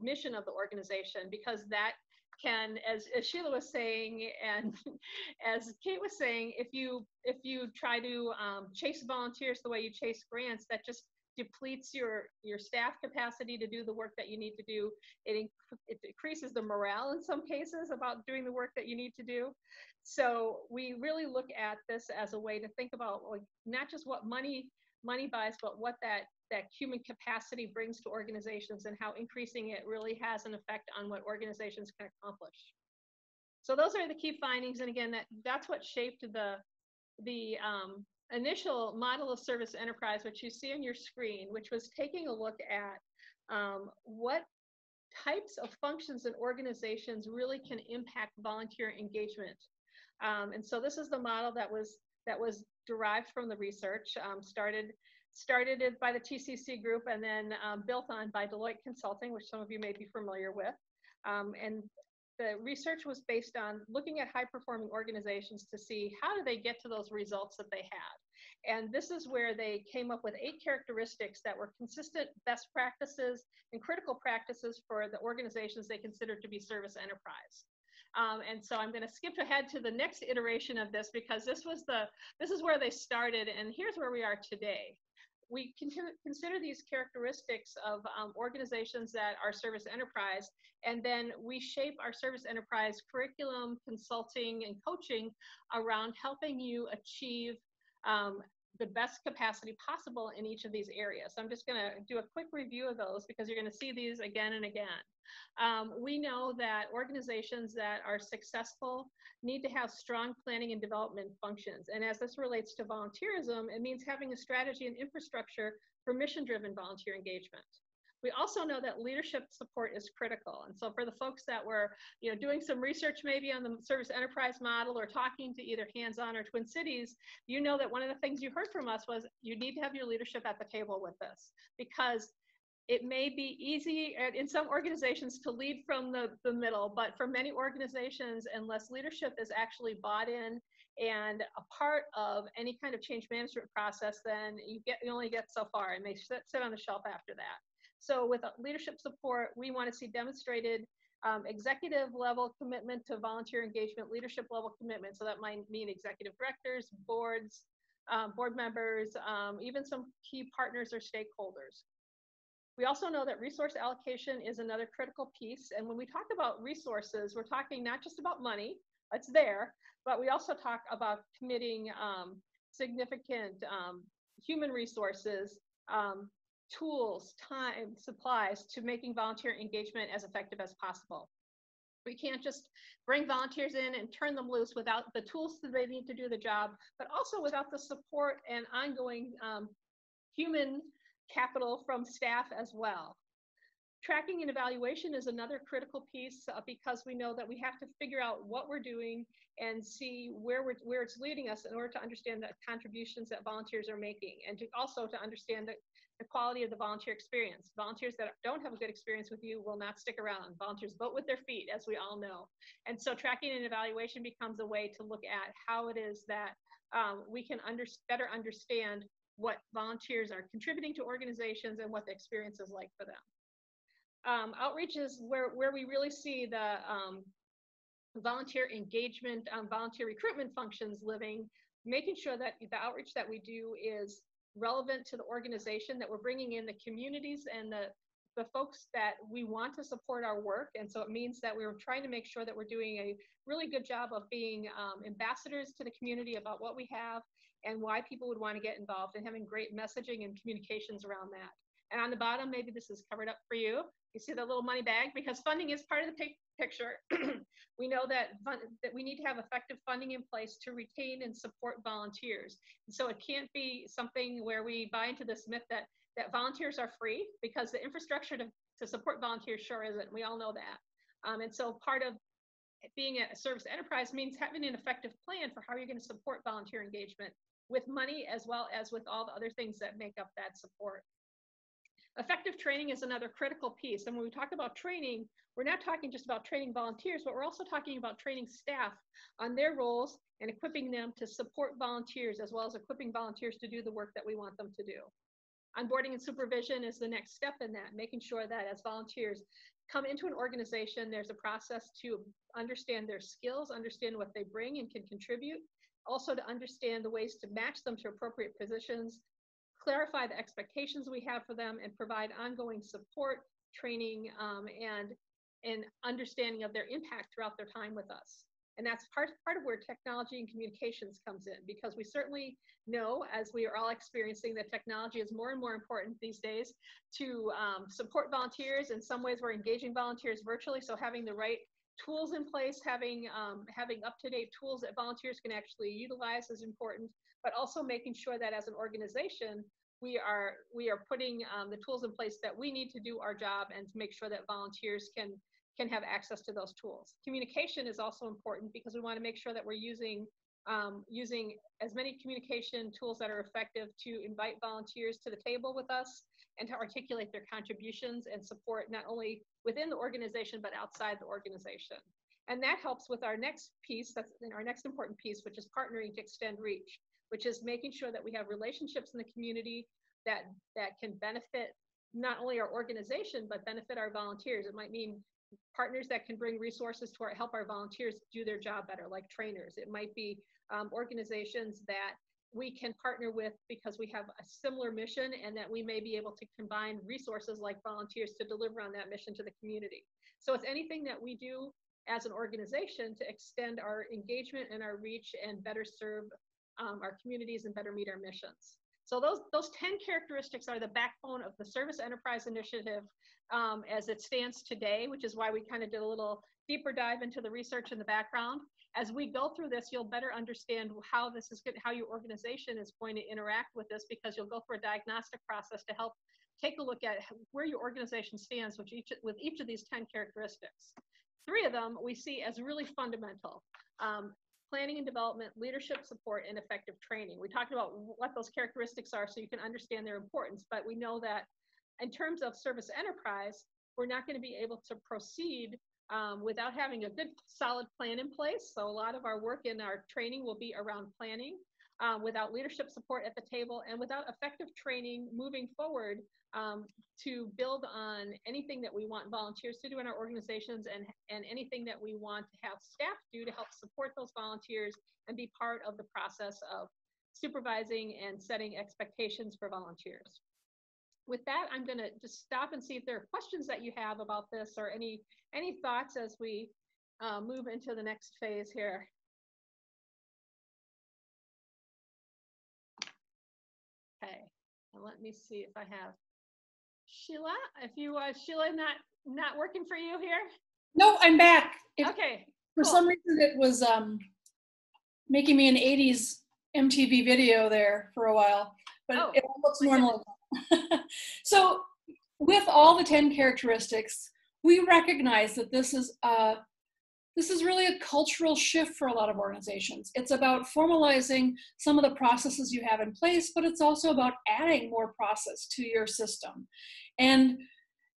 mission of the organization, because that can, as, as Sheila was saying, and *laughs* as Kate was saying, if you if you try to um, chase volunteers the way you chase grants, that just depletes your your staff capacity to do the work that you need to do. It, it decreases the morale in some cases about doing the work that you need to do. So we really look at this as a way to think about like, not just what money money buys, but what that that human capacity brings to organizations and how increasing it really has an effect on what organizations can accomplish. So those are the key findings, and again, that that's what shaped the the um, initial model of service enterprise, which you see on your screen, which was taking a look at um, what types of functions and organizations really can impact volunteer engagement. Um, and so this is the model that was that was derived from the research, um, started started it by the TCC group and then um, built on by Deloitte Consulting, which some of you may be familiar with. Um, and the research was based on looking at high performing organizations to see how do they get to those results that they had. And this is where they came up with eight characteristics that were consistent best practices and critical practices for the organizations they considered to be service enterprise. Um, and so I'm going to skip ahead to the next iteration of this because this was the this is where they started and here's where we are today we consider these characteristics of um, organizations that are service enterprise, and then we shape our service enterprise curriculum, consulting, and coaching around helping you achieve um, the best capacity possible in each of these areas. So I'm just going to do a quick review of those because you're going to see these again and again. Um, we know that organizations that are successful need to have strong planning and development functions. And as this relates to volunteerism, it means having a strategy and infrastructure for mission-driven volunteer engagement. We also know that leadership support is critical. And so for the folks that were you know, doing some research maybe on the service enterprise model or talking to either HandsOn or Twin Cities, you know that one of the things you heard from us was you need to have your leadership at the table with this because it may be easy in some organizations to lead from the, the middle, but for many organizations, unless leadership is actually bought in and a part of any kind of change management process, then you get you only get so far and they sit, sit on the shelf after that. So with leadership support, we want to see demonstrated um, executive level commitment to volunteer engagement, leadership level commitment. So that might mean executive directors, boards, um, board members, um, even some key partners or stakeholders. We also know that resource allocation is another critical piece. And when we talk about resources, we're talking not just about money, it's there, but we also talk about committing um, significant um, human resources, um, tools, time, supplies to making volunteer engagement as effective as possible. We can't just bring volunteers in and turn them loose without the tools that they need to do the job, but also without the support and ongoing um, human capital from staff as well. Tracking and evaluation is another critical piece uh, because we know that we have to figure out what we're doing and see where we're, where it's leading us in order to understand the contributions that volunteers are making and to also to understand the, the quality of the volunteer experience. Volunteers that don't have a good experience with you will not stick around. Volunteers vote with their feet, as we all know. And so tracking and evaluation becomes a way to look at how it is that um, we can under, better understand what volunteers are contributing to organizations and what the experience is like for them. Um, outreach is where, where we really see the um, volunteer engagement, um, volunteer recruitment functions living, making sure that the outreach that we do is relevant to the organization, that we're bringing in the communities and the, the folks that we want to support our work. And so it means that we're trying to make sure that we're doing a really good job of being um, ambassadors to the community about what we have and why people would want to get involved and having great messaging and communications around that. And on the bottom, maybe this is covered up for you. You see the little money bag because funding is part of the picture. *clears throat* we know that, that we need to have effective funding in place to retain and support volunteers. And so it can't be something where we buy into this myth that, that volunteers are free because the infrastructure to, to support volunteers sure isn't. We all know that. Um, and so part of being a service enterprise means having an effective plan for how you're going to support volunteer engagement with money as well as with all the other things that make up that support. Effective training is another critical piece. And when we talk about training, we're not talking just about training volunteers, but we're also talking about training staff on their roles and equipping them to support volunteers as well as equipping volunteers to do the work that we want them to do. Onboarding and supervision is the next step in that, making sure that as volunteers come into an organization, there's a process to understand their skills, understand what they bring and can contribute, also to understand the ways to match them to appropriate positions, clarify the expectations we have for them, and provide ongoing support, training, um, and, and understanding of their impact throughout their time with us. And that's part, part of where technology and communications comes in, because we certainly know, as we are all experiencing, that technology is more and more important these days to um, support volunteers. In some ways, we're engaging volunteers virtually, so having the right tools in place, having um, having up-to-date tools that volunteers can actually utilize is important, but also making sure that as an organization, we are we are putting um, the tools in place that we need to do our job and to make sure that volunteers can can have access to those tools. Communication is also important because we want to make sure that we're using um, using as many communication tools that are effective to invite volunteers to the table with us and to articulate their contributions and support not only within the organization but outside the organization. And that helps with our next piece, that's our next important piece, which is partnering to extend reach, which is making sure that we have relationships in the community that, that can benefit not only our organization, but benefit our volunteers. It might mean partners that can bring resources to our, help our volunteers do their job better, like trainers. It might be um, organizations that we can partner with because we have a similar mission and that we may be able to combine resources like volunteers to deliver on that mission to the community. So it's anything that we do as an organization to extend our engagement and our reach and better serve um, our communities and better meet our missions. So those, those 10 characteristics are the backbone of the Service Enterprise Initiative um, as it stands today, which is why we kind of did a little deeper dive into the research in the background. As we go through this, you'll better understand how this is good, how your organization is going to interact with this because you'll go through a diagnostic process to help take a look at where your organization stands with each, with each of these 10 characteristics. Three of them we see as really fundamental. Um, planning and development, leadership support, and effective training. We talked about what those characteristics are so you can understand their importance, but we know that in terms of service enterprise, we're not going to be able to proceed um, without having a good solid plan in place. So a lot of our work in our training will be around planning. Um, without leadership support at the table and without effective training moving forward um, to build on anything that we want volunteers to do in our organizations and, and anything that we want to have staff do to help support those volunteers and be part of the process of supervising and setting expectations for volunteers. with that, I'm going to just stop and see if there are questions that you have about this or any any thoughts as we uh, move into the next phase here. And let me see if I have Sheila. If you uh, Sheila, not not working for you here. No, I'm back. It, Okay, for cool. some reason, it was um, making me an '80s MTV video there for a while, but Oh, it looks normal. *laughs* so, with all the ten characteristics, we recognize that this is a this is really a cultural shift for a lot of organizations. It's about formalizing some of the processes you have in place, but it's also about adding more process to your system and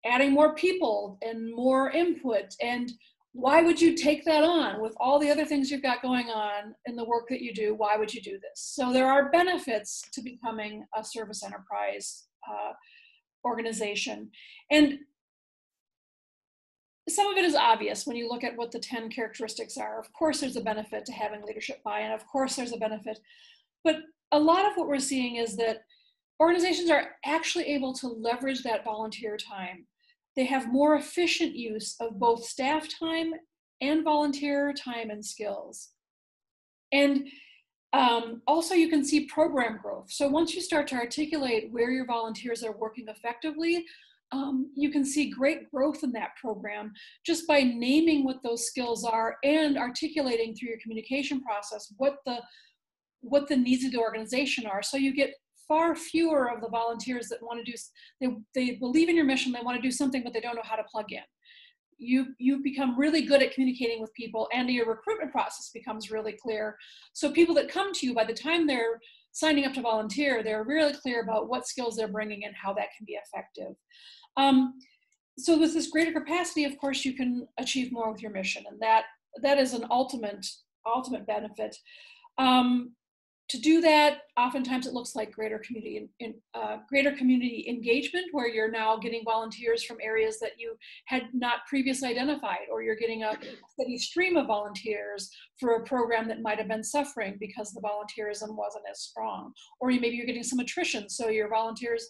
adding more people and more input. And why would you take that on with all the other things you've got going on in the work that you do? Why would you do this? So there are benefits to becoming a service enterprise uh, organization. And some of it is obvious when you look at what the 10 characteristics are. Of course, there's a benefit to having leadership buy in. Of course, there's a benefit. But a lot of what we're seeing is that organizations are actually able to leverage that volunteer time. They have more efficient use of both staff time and volunteer time and skills. And um, also, you can see program growth. So once you start to articulate where your volunteers are working effectively, um, you can see great growth in that program just by naming what those skills are and articulating through your communication process what the what the needs of the organization are. So you get far fewer of the volunteers that want to do they, they believe in your mission they want to do something but they don't know how to plug in you you become really good at communicating with people and your recruitment process becomes really clear so people that come to you by the time they're signing up to volunteer they're really clear about what skills they're bringing and how that can be effective um, so with this greater capacity, of course, you can achieve more with your mission, and that that is an ultimate ultimate benefit. Um, to do that, oftentimes it looks like greater community in, uh, greater community engagement, where you're now getting volunteers from areas that you had not previously identified, or you're getting a steady stream of volunteers for a program that might have been suffering because the volunteerism wasn't as strong, or you, maybe you're getting some attrition, so your volunteers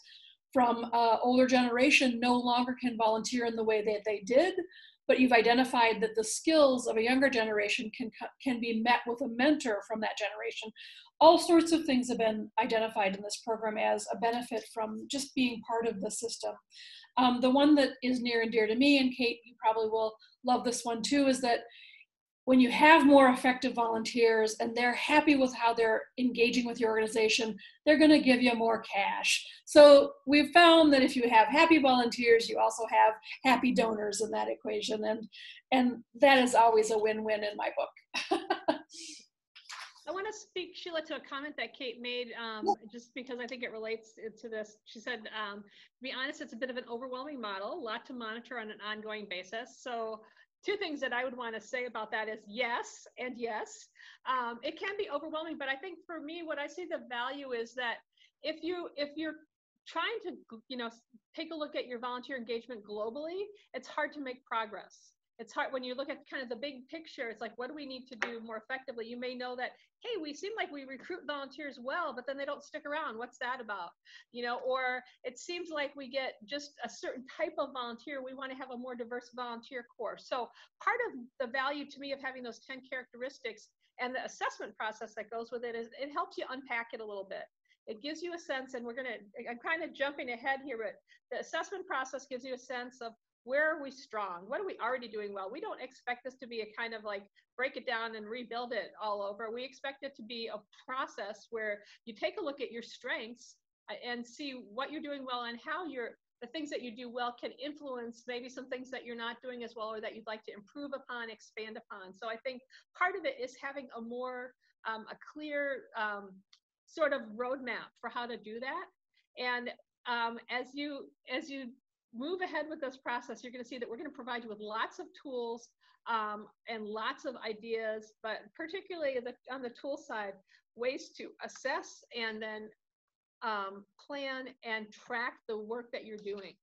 from uh, older generation no longer can volunteer in the way that they did but you've identified that the skills of a younger generation can can be met with a mentor from that generation. All sorts of things have been identified in this program as a benefit from just being part of the system. Um, the one that is near and dear to me and kate you probably will love this one too is that when you have more effective volunteers and they're happy with how they're engaging with your organization, they're going to give you more cash. So we've found that if you have happy volunteers, you also have happy donors in that equation, and and that is always a win-win in my book. I want to speak, Sheila, to a comment that Kate made, um, just because I think it relates to this. She said, um, to be honest, it's a bit of an overwhelming model, a lot to monitor on an ongoing basis. So two things that I would want to say about that is yes and yes. Um, it can be overwhelming, but I think for me, what I see the value is that if you if you're trying to you know take a look at your volunteer engagement globally, it's hard to make progress it's hard when you look at kind of the big picture it's like what do we need to do more effectively? You may know that hey we seem like we recruit volunteers well but then they don't stick around. What's that about? You know or it seems like we get just a certain type of volunteer. We want to have a more diverse volunteer corps. So part of the value to me of having those 10 characteristics and the assessment process that goes with it is it helps you unpack it a little bit. It gives you a sense and we're going to i'm kind of jumping ahead here but the assessment process gives you a sense of where are we strong? What are we already doing well? We don't expect this to be a kind of like break it down and rebuild it all over. We expect it to be a process where you take a look at your strengths uh, and see what you're doing well and how you're the things that you do well can influence maybe some things that you're not doing as well or that you'd like to improve upon, expand upon. So I think part of it is having a more um, a clear um, sort of roadmap for how to do that. And um, as you as you move ahead with this process, you're going to see that we're going to provide you with lots of tools um, and lots of ideas, but particularly the, on the tool side, ways to assess and then um, plan and track the work that you're doing.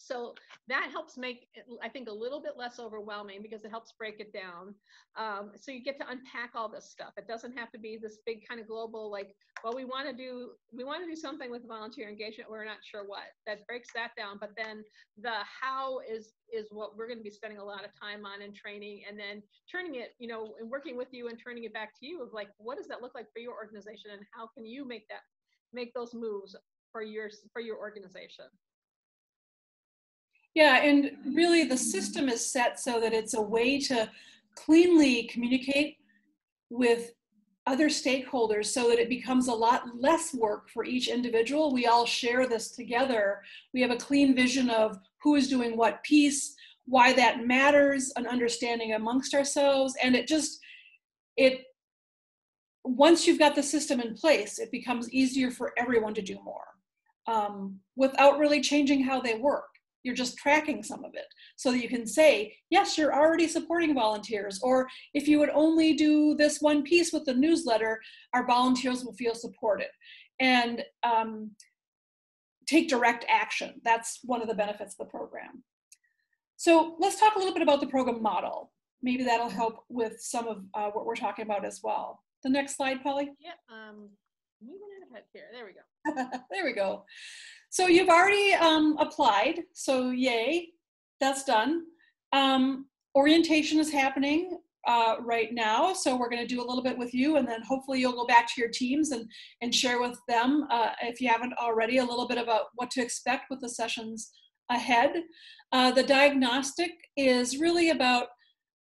So that helps make it, I think, a little bit less overwhelming because it helps break it down. Um, so you get to unpack all this stuff. It doesn't have to be this big kind of global, like, well, we want to do we want to do something with volunteer engagement. We're not sure what. That breaks that down. But then the how is is what we're going to be spending a lot of time on in training, and then turning it, you know, and working with you and turning it back to you of like, what does that look like for your organization, and how can you make that make those moves for your for your organization. Yeah, and really the system is set so that it's a way to cleanly communicate with other stakeholders so that it becomes a lot less work for each individual. We all share this together. We have a clean vision of who is doing what piece, why that matters, an understanding amongst ourselves, and it just it once you've got the system in place, it becomes easier for everyone to do more um, without really changing how they work. You're just tracking some of it so that you can say, yes, you're already supporting volunteers. Or if you would only do this one piece with the newsletter, our volunteers will feel supported. And um, take direct action. That's one of the benefits of the program. So let's talk a little bit about the program model. Maybe that'll help with some of uh, what we're talking about as well. The next slide, Polly. Yeah, um, moving ahead here. There we go. *laughs* there we go. So you've already um, applied, so yay, that's done. Um, orientation is happening uh, right now, so we're going to do a little bit with you, and then hopefully you'll go back to your teams and and share with them, uh, if you haven't already, a little bit about what to expect with the sessions ahead. Uh, the diagnostic is really about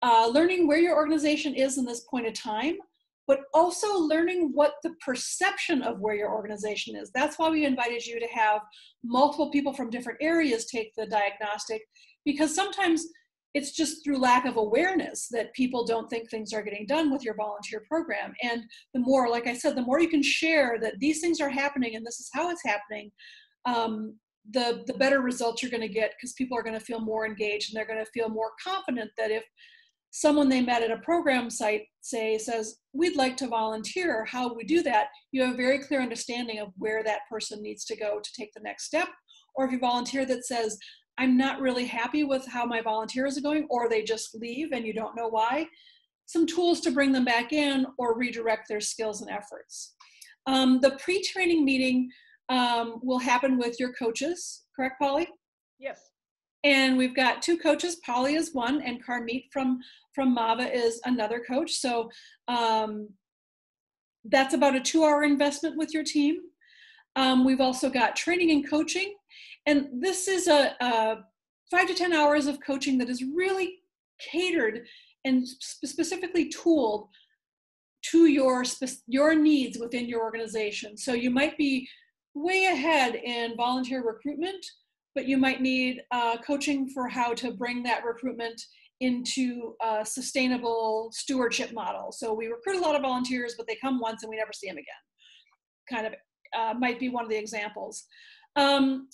uh, learning where your organization is in this point of time but also learning what the perception of where your organization is. That's why we invited you to have multiple people from different areas take the diagnostic, because sometimes it's just through lack of awareness that people don't think things are getting done with your volunteer program. And the more, like I said, the more you can share that these things are happening and this is how it's happening, um, the, the better results you're going to get because people are going to feel more engaged and they're going to feel more confident that if someone they met at a program site say says we'd like to volunteer. How we do that? You have a very clear understanding of where that person needs to go to take the next step. Or if you volunteer that says i'm not really happy with how my volunteers are going or they just leave and you don't know why some tools to bring them back in or redirect their skills and efforts. Um, the pre-training meeting um, will happen with your coaches correct polly? Yes and we've got two coaches. Polly is one, and Carmeet from from MAVA is another coach. So um, that's about a two-hour investment with your team. Um, we've also got training and coaching, and this is a, a five to ten hours of coaching that is really catered and sp- specifically tooled to your your needs within your organization. So you might be way ahead in volunteer recruitment but you might need uh, coaching for how to bring that recruitment into a sustainable stewardship model. So we recruit a lot of volunteers, but they come once and we never see them again. Kind of uh, might be one of the examples. Um,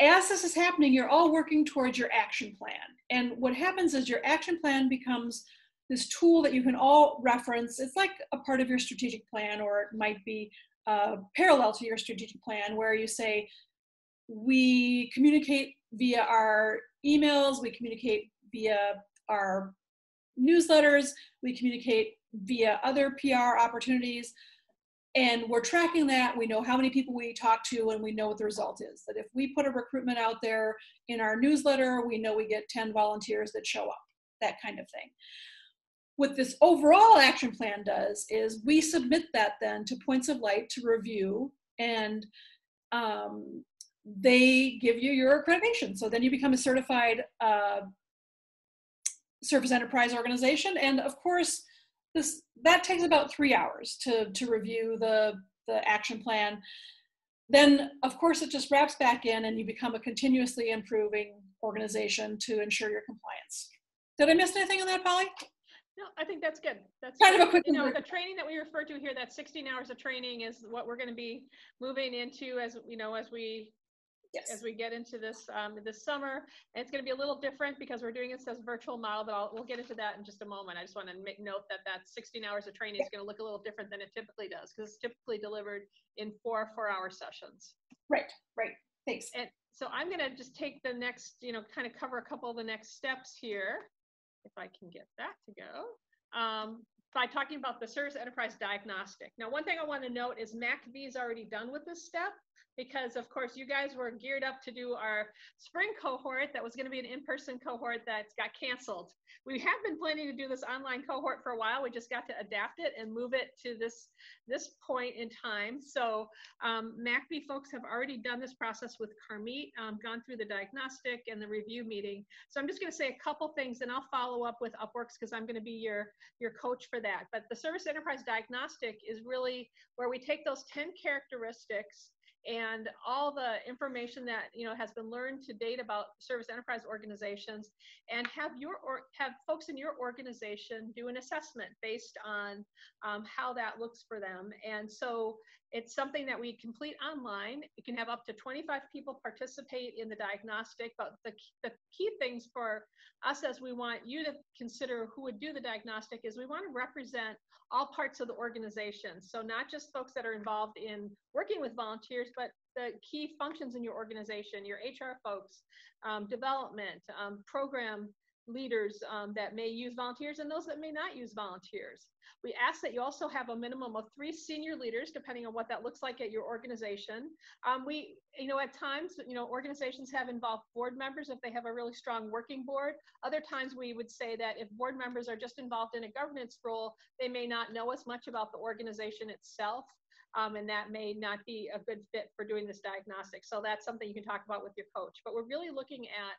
as this is happening, you're all working towards your action plan. And what happens is your action plan becomes this tool that you can all reference. It's like a part of your strategic plan, or it might be uh, parallel to your strategic plan, where you say, we communicate via our emails, we communicate via our newsletters, we communicate via other PR opportunities, and we're tracking that. We know how many people we talk to, and we know what the result is. That if we put a recruitment out there in our newsletter, we know we get 10 volunteers that show up, that kind of thing. What this overall action plan does is we submit that then to Points of Light to review and um, they give you your accreditation. So then you become a certified uh, service enterprise organization. And of course, this that takes about three hours to, to review the, the action plan. Then, of course, it just wraps back in and you become a continuously improving organization to ensure your compliance. Did I miss anything on that, Polly? No, I think that's good. That's kind good. of a quick. You know, the training that we refer to here, that 16 hours of training is what we're going to be moving into as, you know, as we Yes. as we get into this um, this summer. And it's going to be a little different because we're doing this as a virtual model, but I'll, we'll get into that in just a moment. I just want to make note that that 16 hours of training is going to look a little different than it typically does because it's typically delivered in four four-hour sessions. Right, right. Thanks. And so I'm going to just take the next, you know, kind of cover a couple of the next steps here, if I can get that to go, um, by talking about the Service Enterprise Diagnostic. Now, one thing I want to note is MACV is already done with this step because of course you guys were geared up to do our spring cohort that was going to be an in-person cohort that's got canceled. We have been planning to do this online cohort for a while. We just got to adapt it and move it to this this point in time. So um, MACV folks have already done this process with Carmeet, um, gone through the diagnostic and the review meeting. So I'm just going to say a couple things and I'll follow up with Upworks because I'm going to be your, your coach for that. But the Service Enterprise Diagnostic is really where we take those 10 characteristics and all the information that you know has been learned to date about service enterprise organizations. And have your or have folks in your organization do an assessment based on um, how that looks for them. And so it's something that we complete online. You can have up to 25 people participate in the diagnostic, but the, the key things for us as we want you to consider who would do the diagnostic is we want to represent all parts of the organization. So not just folks that are involved in working with volunteers, but the key functions in your organization, your HR folks, um, development, um, program leaders um, that may use volunteers and those that may not use volunteers. We ask that you also have a minimum of three senior leaders, depending on what that looks like at your organization. Um, we, you know, at times, you know, organizations have involved board members if they have a really strong working board. Other times we would say that if board members are just involved in a governance role, they may not know as much about the organization itself. Um, and that may not be a good fit for doing this diagnostic. So that's something you can talk about with your coach. But we're really looking at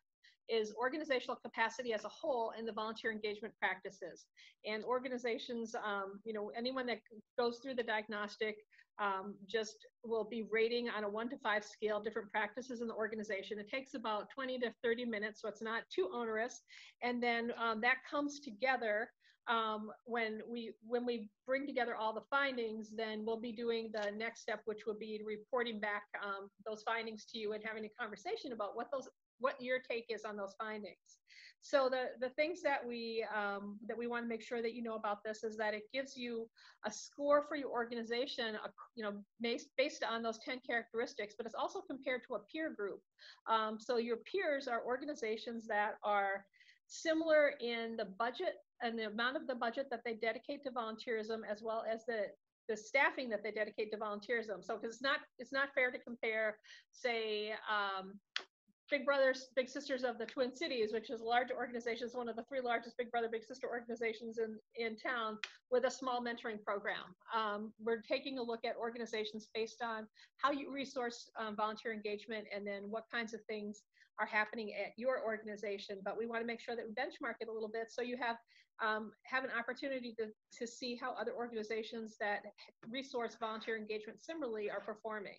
is organizational capacity as a whole and the volunteer engagement practices. And organizations, um, you know, anyone that goes through the diagnostic um, just will be rating on a one to five scale different practices in the organization. It takes about 20 to 30 minutes, so it's not too onerous. And then um, that comes together um, when we when we bring together all the findings, then we'll be doing the next step, which will be reporting back um, those findings to you and having a conversation about what those what your take is on those findings. So the, the things that we um, that we want to make sure that you know about this is that it gives you a score for your organization, you know, based, based on those 10 characteristics, but it's also compared to a peer group. Um, so your peers are organizations that are similar in the budget and the amount of the budget that they dedicate to volunteerism as well as the the staffing that they dedicate to volunteerism. So because it's not it's not fair to compare, say, um, Big Brothers Big Sisters of the Twin Cities, which is a large organization, is one of the three largest Big Brother Big Sister organizations in, in town with a small mentoring program. Um, we're taking a look at organizations based on how you resource um, volunteer engagement and then what kinds of things are happening at your organization. But we want to make sure that we benchmark it a little bit so you have um, have an opportunity to, to see how other organizations that resource volunteer engagement similarly are performing.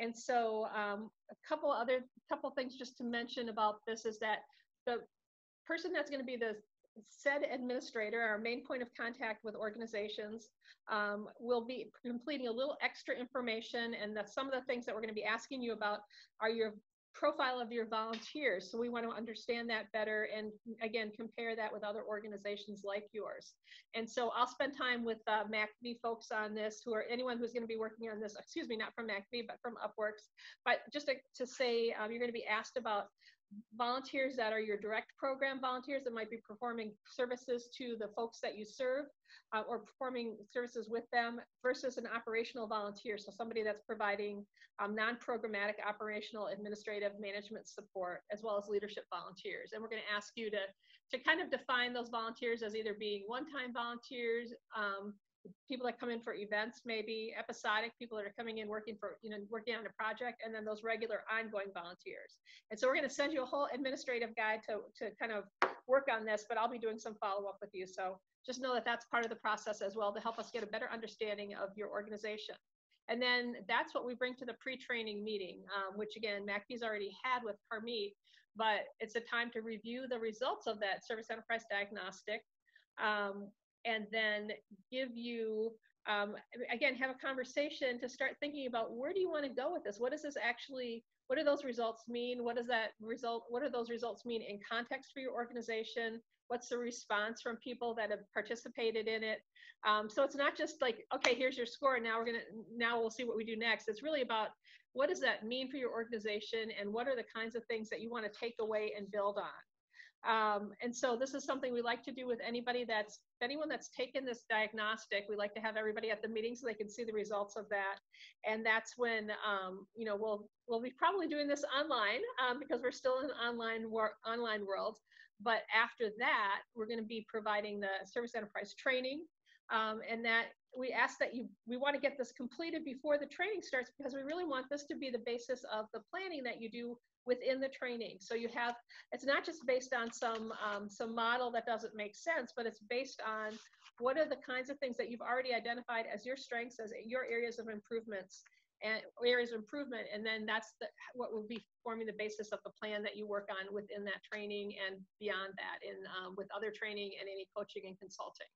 And so um, a couple other couple things just to mention about this is that the person that's going to be the SED administrator, our main point of contact with organizations, um, will be completing a little extra information. And that some of the things that we're going to be asking you about are your profile of your volunteers. So we want to understand that better and again, compare that with other organizations like yours. And so I'll spend time with uh, MACV folks on this who are anyone who's going to be working on this, excuse me, not from MACV, but from Upworks. But just to, to say, um, you're going to be asked about volunteers that are your direct program volunteers that might be performing services to the folks that you serve uh, or performing services with them versus an operational volunteer. So somebody that's providing um, non-programmatic operational administrative management support as well as leadership volunteers. And we're going to ask you to, to kind of define those volunteers as either being one-time volunteers, um, people that come in for events, maybe episodic people that are coming in working for, you know, working on a project, and then those regular ongoing volunteers. And so we're going to send you a whole administrative guide to, to kind of work on this, but I'll be doing some follow up with you. So just know that that's part of the process as well to help us get a better understanding of your organization. And then that's what we bring to the pre-training meeting, um, which again, MACV's already had with Carmeet, but it's a time to review the results of that service enterprise diagnostic. Um, and then give you um, again have a conversation to start thinking about where do you want to go with this what does this actually what do those results mean what does that result what do those results mean in context for your organization What's the response from people that have participated in it? Um, so it's not just like, okay, here's your score. Now we're gonna now we'll see what we do next. It's really about what does that mean for your organization and what are the kinds of things that you want to take away and build on. Um, and so this is something we like to do with anybody that's anyone that's taken this diagnostic. We like to have everybody at the meeting so they can see the results of that. And that's when um, you know we'll we'll be probably doing this online um, because we're still in online wor- online world. But after that, we're going to be providing the service enterprise training, um, and that we ask that you we want to get this completed before the training starts because we really want this to be the basis of the planning that you do within the training. So you have, it's not just based on some, um, some model that doesn't make sense, but it's based on what are the kinds of things that you've already identified as your strengths, as your areas of improvements and areas of improvement. And then that's the, what will be forming the basis of the plan that you work on within that training and beyond that in um, with other training and any coaching and consulting.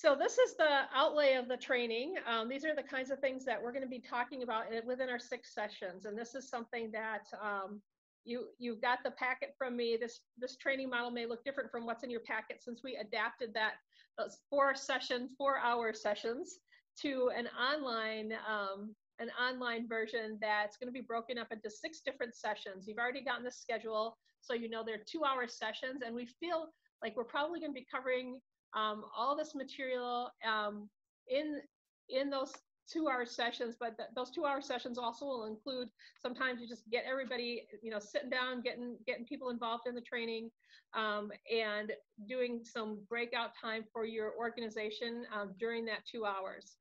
So this is the outlay of the training. Um, these are the kinds of things that we're going to be talking about within our six sessions. And this is something that um, you you got the packet from me. This this training model may look different from what's in your packet since we adapted that those four session, four hour sessions to an online um, an online version that's going to be broken up into six different sessions. You've already gotten the schedule, so you know they're two hour sessions, and we feel like we're probably going to be covering um, all this material um, in in those two hour sessions but th those two hour sessions also will include sometimes you just get everybody you know sitting down getting getting people involved in the training um, and doing some breakout time for your organization um, during that two hours.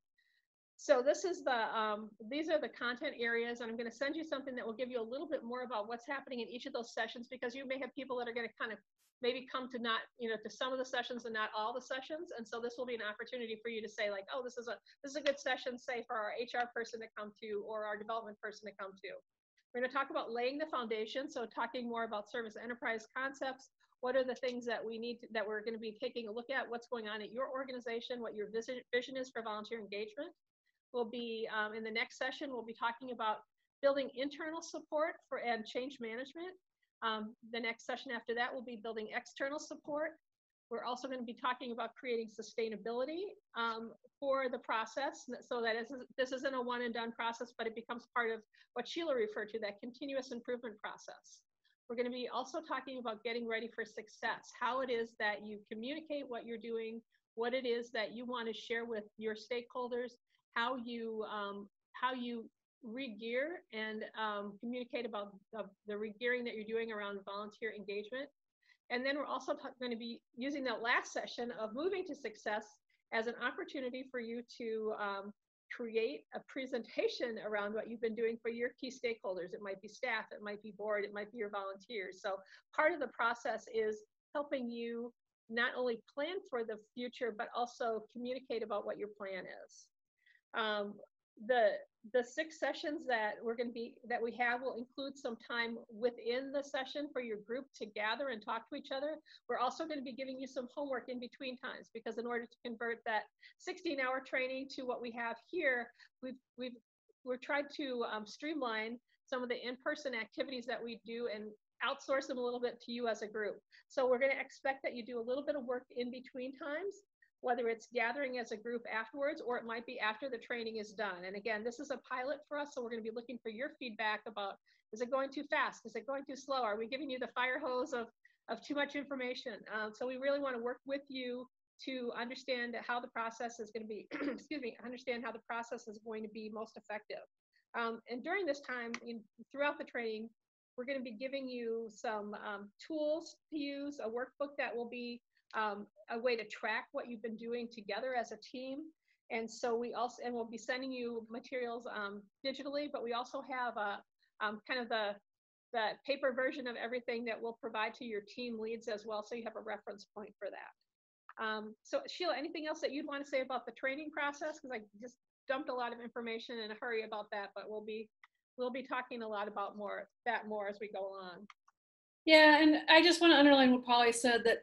So this is the um, these are the content areas and i'm going to send you something that will give you a little bit more about what's happening in each of those sessions because you may have people that are going to kind of maybe come to not, you know, to some of the sessions and not all the sessions. And so this will be an opportunity for you to say like, oh, this is a this is a good session, say for our HR person to come to or our development person to come to. We're going to talk about laying the foundation, so talking more about service enterprise concepts. What are the things that we need to, that we're going to be taking a look at? What's going on at your organization? What your vision, vision is for volunteer engagement? We'll be um, in the next session. We'll be talking about building internal support for and change management. Um, the next session after that will be building external support. We're also going to be talking about creating sustainability um, for the process so that this isn't a one and done process, but it becomes part of what Sheila referred to, that continuous improvement process. We're going to be also talking about getting ready for success, how it is that you communicate what you're doing, what it is that you want to share with your stakeholders, how you um, how you re-gear and um, communicate about the, the re-gearing that you're doing around volunteer engagement. And then we're also going to be using that last session of moving to success as an opportunity for you to um, create a presentation around what you've been doing for your key stakeholders. It might be staff, it might be board, it might be your volunteers. So part of the process is helping you not only plan for the future, but also communicate about what your plan is. Um, the the six sessions that we're going to be that we have will include some time within the session for your group to gather and talk to each other. We're also going to be giving you some homework in between times because in order to convert that 16 hour training to what we have here we've we've we're tried to um, streamline some of the in-person activities that we do and outsource them a little bit to you as a group. So we're going to expect that you do a little bit of work in between times whether it's gathering as a group afterwards or it might be after the training is done. And again, this is a pilot for us, so we're going to be looking for your feedback about is it going too fast? Is it going too slow? Are we giving you the fire hose of, of too much information? Um, so we really want to work with you to understand how the process is going to be, *clears throat* excuse me, understand how the process is going to be most effective. Um, and during this time, in, throughout the training, we're going to be giving you some um, tools to use, a workbook that will be um, a way to track what you've been doing together as a team. And so we also, and we'll be sending you materials um, digitally, but we also have a um, kind of the, the paper version of everything that we'll provide to your team leads as well. So you have a reference point for that. Um, so Sheila, anything else that you'd want to say about the training process? Because I just dumped a lot of information in a hurry about that, but we'll be we'll be talking a lot about more that more as we go on. Yeah, and I just want to underline what Polly said that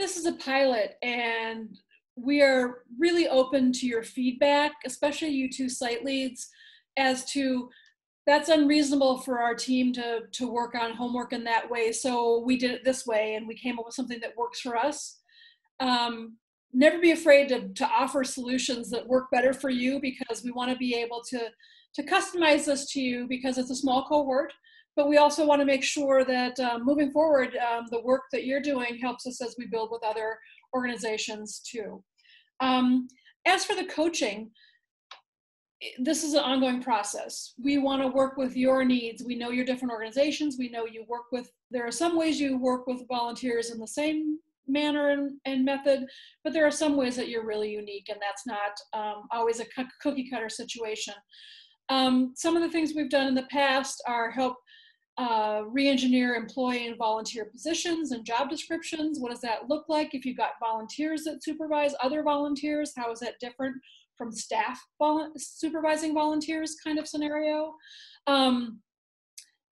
this is a pilot and we are really open to your feedback, especially you two site leads, as to that's unreasonable for our team to to work on homework in that way. So we did it this way, and we came up with something that works for us. Um, never be afraid to to offer solutions that work better for you because we want to be able to to customize this to you because it's a small cohort. But we also want to make sure that um, moving forward, um, the work that you're doing helps us as we build with other organizations too. Um, as for the coaching, this is an ongoing process. We want to work with your needs. We know your different organizations. We know you work with, there are some ways you work with volunteers in the same manner and, and method, but there are some ways that you're really unique, and that's not um, always a cookie cutter situation. Um, some of the things we've done in the past are help uh, re-engineer employee and volunteer positions and job descriptions. What does that look like if you've got volunteers that supervise other volunteers? How is that different from staff vol supervising volunteers kind of scenario? Um,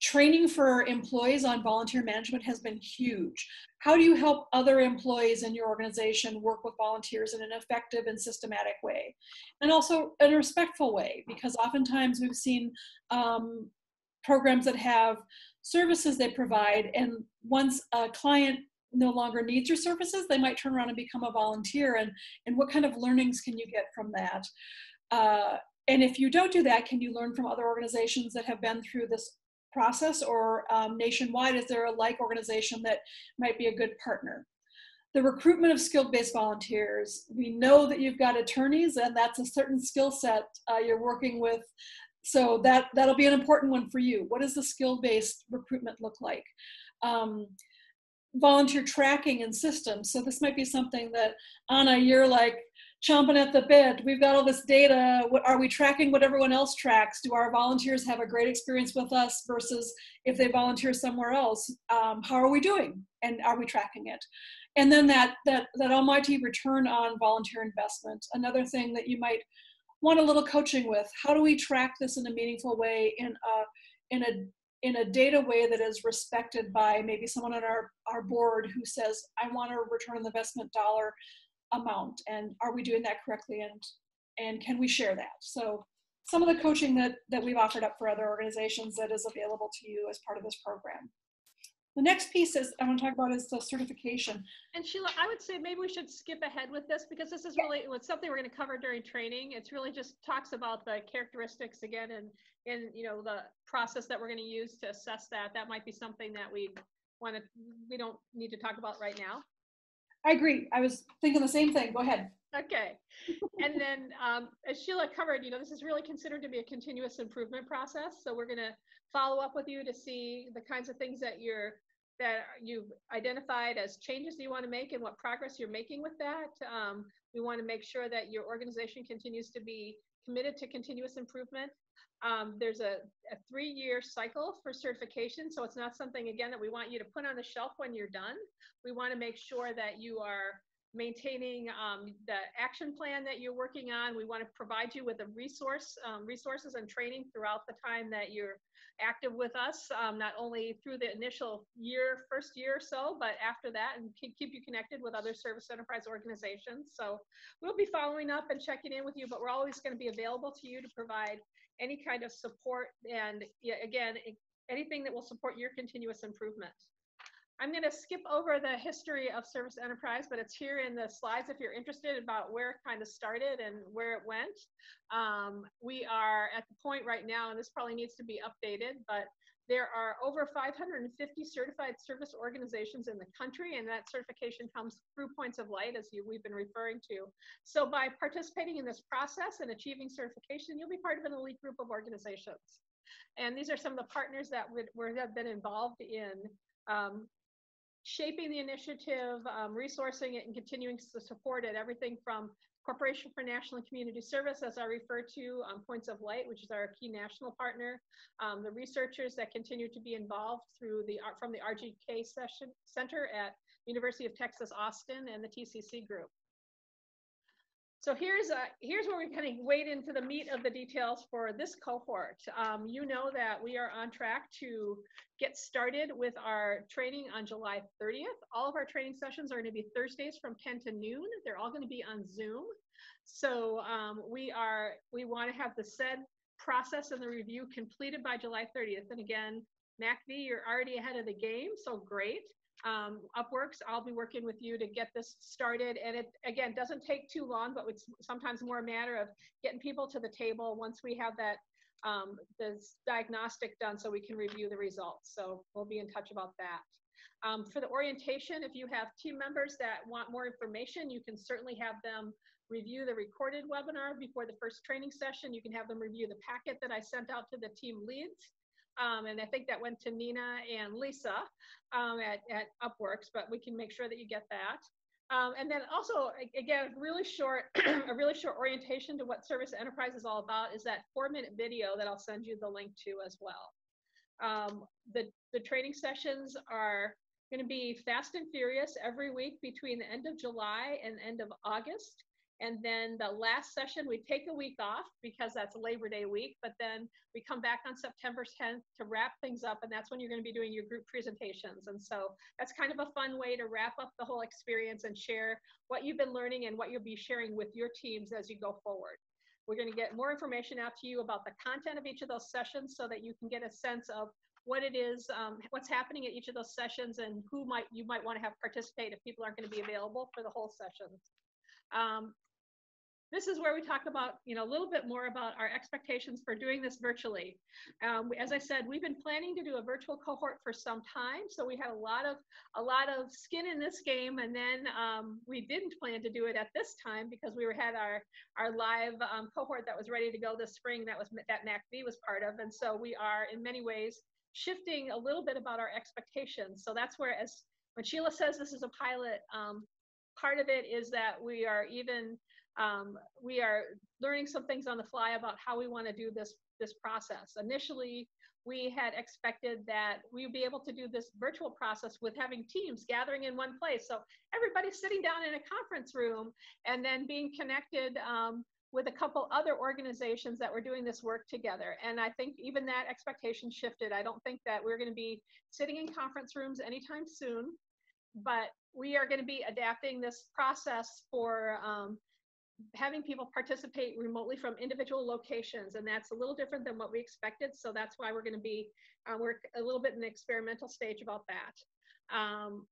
training for employees on volunteer management has been huge. How do you help other employees in your organization work with volunteers in an effective and systematic way? And also in a respectful way, because oftentimes we've seen um, programs that have services they provide and once a client no longer needs your services they might turn around and become a volunteer and and what kind of learnings can you get from that? Uh, and if you don't do that can you learn from other organizations that have been through this process or um, nationwide is there a like organization that might be a good partner? The recruitment of skilled based volunteers we know that you've got attorneys and that's a certain skill set uh, you're working with so that that'll be an important one for you. What does the skill-based recruitment look like? Um, volunteer tracking and systems. So this might be something that Anna you're like chomping at the bit. We've got all this data. What, are we tracking what everyone else tracks? Do our volunteers have a great experience with us versus if they volunteer somewhere else? Um, how are we doing? And are we tracking it? And then that that that almighty return on volunteer investment. Another thing that you might want a little coaching with. How do we track this in a meaningful way in a in a in a data way that is respected by maybe someone on our, our board who says, I want a return on investment dollar amount. And are we doing that correctly? And and can we share that? So some of the coaching that, that we've offered up for other organizations that is available to you as part of this program. The next piece is I want to talk about is the certification. And Sheila, I would say maybe we should skip ahead with this because this is really it's something we're going to cover during training. It's really just talks about the characteristics again and and you know the process that we're going to use to assess that. That might be something that we want to we don't need to talk about right now. I agree. I was thinking the same thing. Go ahead. Okay. and then um, as Sheila covered, you know, this is really considered to be a continuous improvement process. So we're going to follow up with you to see the kinds of things that you're that you've identified as changes you want to make and what progress you're making with that. Um, we want to make sure that your organization continues to be committed to continuous improvement. Um, there's a, a three-year cycle for certification, so it's not something, again, that we want you to put on the shelf when you're done. We want to make sure that you are maintaining um, the action plan that you're working on. We want to provide you with a resource, um, resources and training throughout the time that you're active with us, um, not only through the initial year, first year or so, but after that, and keep you connected with other service enterprise organizations. So we'll be following up and checking in with you, but we're always going to be available to you to provide any kind of support and again, anything that will support your continuous improvement. I'm going to skip over the history of Service Enterprise, but it's here in the slides if you're interested about where it kind of started and where it went. Um, we are at the point right now, and this probably needs to be updated, but there are over 550 certified service organizations in the country, and that certification comes through Points of Light, as you, we've been referring to. So by participating in this process and achieving certification, you'll be part of an elite group of organizations. And these are some of the partners that would have been involved in um, shaping the initiative, um, resourcing it, and continuing to support it. Everything from Corporation for National and Community Service, as I refer to, um, Points of Light, which is our key national partner, um, the researchers that continue to be involved through the from the RGK session center at University of Texas Austin and the TCC group. So here's, uh, here's where we kind of wade into the meat of the details for this cohort. Um, you know that we are on track to get started with our training on July 30th. All of our training sessions are going to be Thursdays from 10 to noon. They're all going to be on Zoom. So um, we are we want to have the SED process and the review completed by July 30th. And again, MACV, you're already ahead of the game, so great. Um, Upworks, I'll be working with you to get this started. And it, again, doesn't take too long, but it's sometimes more a matter of getting people to the table once we have that um, this diagnostic done so we can review the results. So we'll be in touch about that. Um, for the orientation, if you have team members that want more information, you can certainly have them review the recorded webinar before the first training session. You can have them review the packet that I sent out to the team leads. Um, and I think that went to Nina and Lisa um, at, at Upworks, but we can make sure that you get that. Um, and then also, again, really short, *clears throat* a really short orientation to what Service Enterprise is all about is that four minute video that I'll send you the link to as well. Um, the, the training sessions are going to be fast and furious every week between the end of July and end of August. And then the last session, we take a week off because that's Labor Day week, but then we come back on September 10th to wrap things up. And that's when you're going to be doing your group presentations. And so that's kind of a fun way to wrap up the whole experience and share what you've been learning and what you'll be sharing with your teams as you go forward. We're going to get more information out to you about the content of each of those sessions so that you can get a sense of what it is, um, what's happening at each of those sessions and who might you might want to have participate if people aren't going to be available for the whole sessions. Um, this is where we talk about, you know, a little bit more about our expectations for doing this virtually. Um, as I said, we've been planning to do a virtual cohort for some time, so we had a lot of a lot of skin in this game, and then um, we didn't plan to do it at this time because we were had our our live um, cohort that was ready to go this spring. That was that MACV was part of, and so we are in many ways shifting a little bit about our expectations. So that's where, as when Sheila says this is a pilot, um, part of it is that we are even um, we are learning some things on the fly about how we want to do this this process. Initially, we had expected that we would be able to do this virtual process with having teams gathering in one place. So everybody's sitting down in a conference room and then being connected um, with a couple other organizations that were doing this work together. And I think even that expectation shifted. I don't think that we're going to be sitting in conference rooms anytime soon, but we are going to be adapting this process for um, having people participate remotely from individual locations and that's a little different than what we expected so that's why we're going to be uh, we're a little bit in the experimental stage about that um,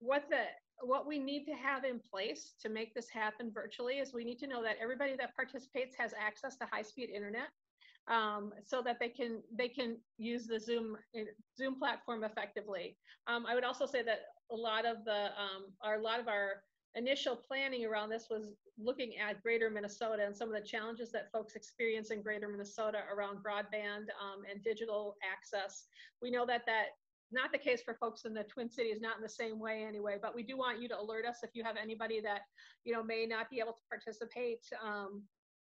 what the what we need to have in place to make this happen virtually is we need to know that everybody that participates has access to high-speed internet um, so that they can they can use the Zoom Zoom platform effectively. Um, I would also say that a lot of the um, our, a lot of our initial planning around this was looking at greater Minnesota and some of the challenges that folks experience in greater Minnesota around broadband um, and digital access. We know that that not the case for folks in the Twin Cities, not in the same way anyway, but we do want you to alert us if you have anybody that, you know, may not be able to participate, um,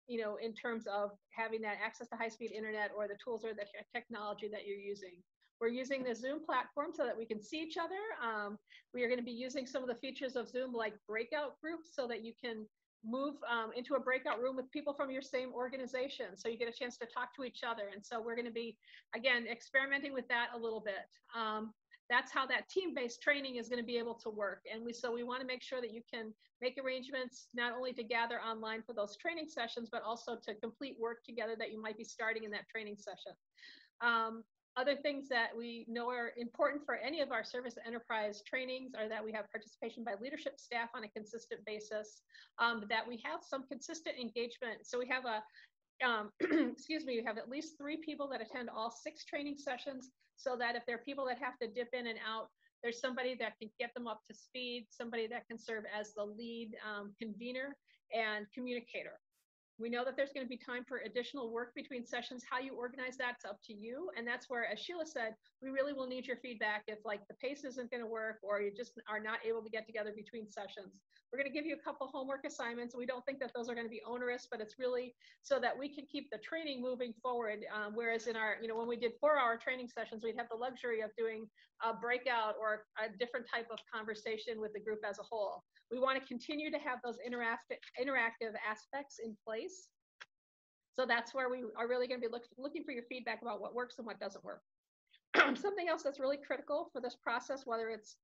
you know, in terms of having that access to high-speed internet or the tools or the technology that you're using. We're using the Zoom platform so that we can see each other. Um, we are going to be using some of the features of Zoom like breakout groups so that you can move um, into a breakout room with people from your same organization so you get a chance to talk to each other. And so we're going to be, again, experimenting with that a little bit. Um, that's how that team-based training is going to be able to work. And we so we want to make sure that you can make arrangements not only to gather online for those training sessions, but also to complete work together that you might be starting in that training session. Um, other things that we know are important for any of our service enterprise trainings are that we have participation by leadership staff on a consistent basis, um, that we have some consistent engagement. So we have a, um, *clears throat* excuse me, we have at least three people that attend all six training sessions so that if there are people that have to dip in and out, there's somebody that can get them up to speed, somebody that can serve as the lead um, convener and communicator. We know that there's going to be time for additional work between sessions. How you organize that's up to you. And that's where, as Sheila said, we really will need your feedback if like the pace isn't going to work or you just are not able to get together between sessions. We're going to give you a couple homework assignments. We don't think that those are going to be onerous, but it's really so that we can keep the training moving forward. Um, whereas in our, you know, when we did four hour training sessions, we'd have the luxury of doing a breakout or a different type of conversation with the group as a whole. We want to continue to have those interactive, interactive aspects in place. So that's where we are really going to be look, looking for your feedback about what works and what doesn't work. *clears throat* Something else that's really critical for this process, whether it's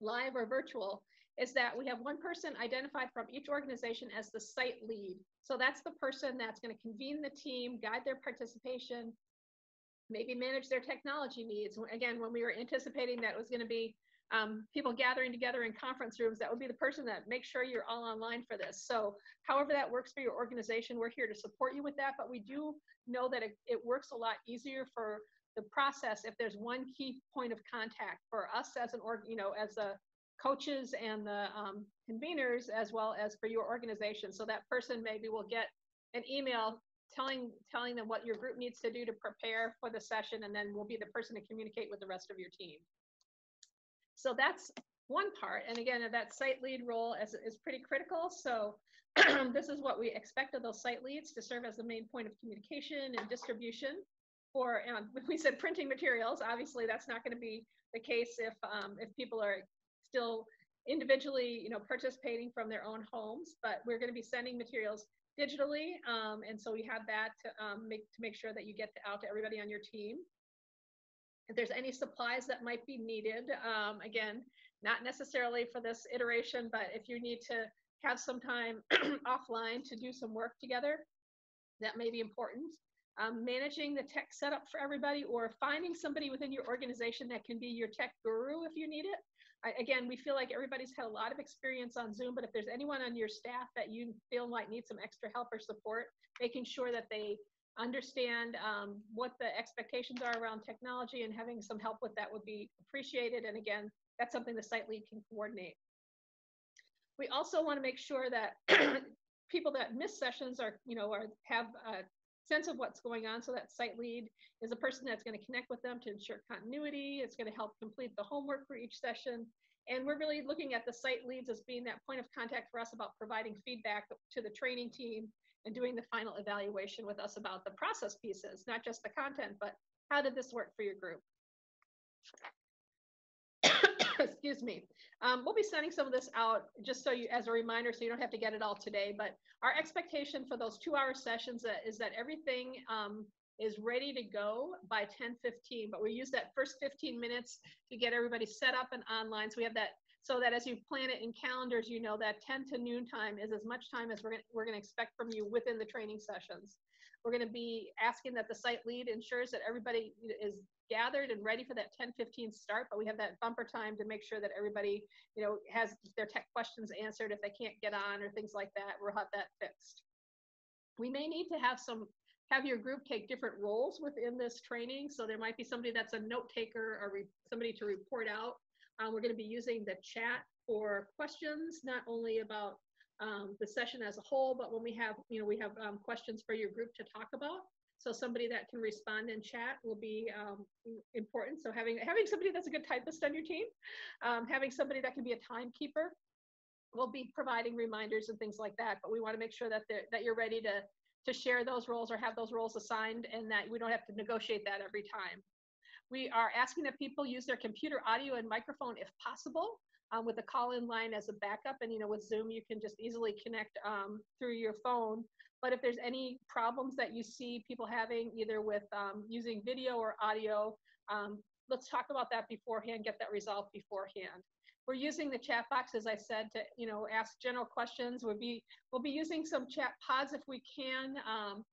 live or virtual, is that we have one person identified from each organization as the site lead. So that's the person that's going to convene the team, guide their participation, maybe manage their technology needs. Again, when we were anticipating that it was going to be um, people gathering together in conference rooms, that would be the person that makes sure you're all online for this. So however that works for your organization, we're here to support you with that, but we do know that it, it works a lot easier for the process if there's one key point of contact for us as an org, you know, as the coaches and the um, conveners, as well as for your organization. So that person maybe will get an email telling telling them what your group needs to do to prepare for the session, and then we'll be the person to communicate with the rest of your team. So that's one part. And again, that site lead role is, is pretty critical. So *clears throat* this is what we expect of those site leads to serve as the main point of communication and distribution for, um, we said printing materials. Obviously, that's not going to be the case if, um, if people are still individually, you know, participating from their own homes, but we're going to be sending materials digitally. Um, and so we have that to, um, make, to make sure that you get out to everybody on your team if there's any supplies that might be needed, um, again, not necessarily for this iteration, but if you need to have some time *clears throat* offline to do some work together, that may be important. Um, managing the tech setup for everybody or finding somebody within your organization that can be your tech guru if you need it. I, again, we feel like everybody's had a lot of experience on Zoom, but if there's anyone on your staff that you feel like needs some extra help or support, making sure that they understand um, what the expectations are around technology and having some help with that would be appreciated. And again, that's something the site lead can coordinate. We also want to make sure that *clears throat* people that miss sessions are, you know, are, have a sense of what's going on. So that site lead is a person that's going to connect with them to ensure continuity. It's going to help complete the homework for each session. And we're really looking at the site leads as being that point of contact for us about providing feedback to the training team and doing the final evaluation with us about the process pieces, not just the content, but how did this work for your group? *coughs* Excuse me. Um, we'll be sending some of this out just so you, as a reminder, so you don't have to get it all today. But our expectation for those two-hour sessions is that everything um, is ready to go by 10:15. But we use that first 15 minutes to get everybody set up and online. So we have that so that as you plan it in calendars, you know that 10 to noon time is as much time as we're gonna, we're gonna expect from you within the training sessions. We're gonna be asking that the site lead ensures that everybody is gathered and ready for that 10, 15 start, but we have that bumper time to make sure that everybody, you know, has their tech questions answered if they can't get on or things like that, we'll have that fixed. We may need to have some have your group take different roles within this training. So there might be somebody that's a note taker or somebody to report out um, we're going to be using the chat for questions, not only about um, the session as a whole, but when we have, you know, we have um, questions for your group to talk about. So somebody that can respond in chat will be um, important. So having having somebody that's a good typist on your team, um, having somebody that can be a timekeeper, will be providing reminders and things like that. But we want to make sure that that you're ready to to share those roles or have those roles assigned, and that we don't have to negotiate that every time. We are asking that people use their computer audio and microphone if possible. Um, with the call-in line as a backup, and you know, with Zoom, you can just easily connect um, through your phone. But if there's any problems that you see people having, either with um, using video or audio, um, let's talk about that beforehand. Get that resolved beforehand. We're using the chat box, as I said, to you know ask general questions. We'll be we'll be using some chat pods if we can, um,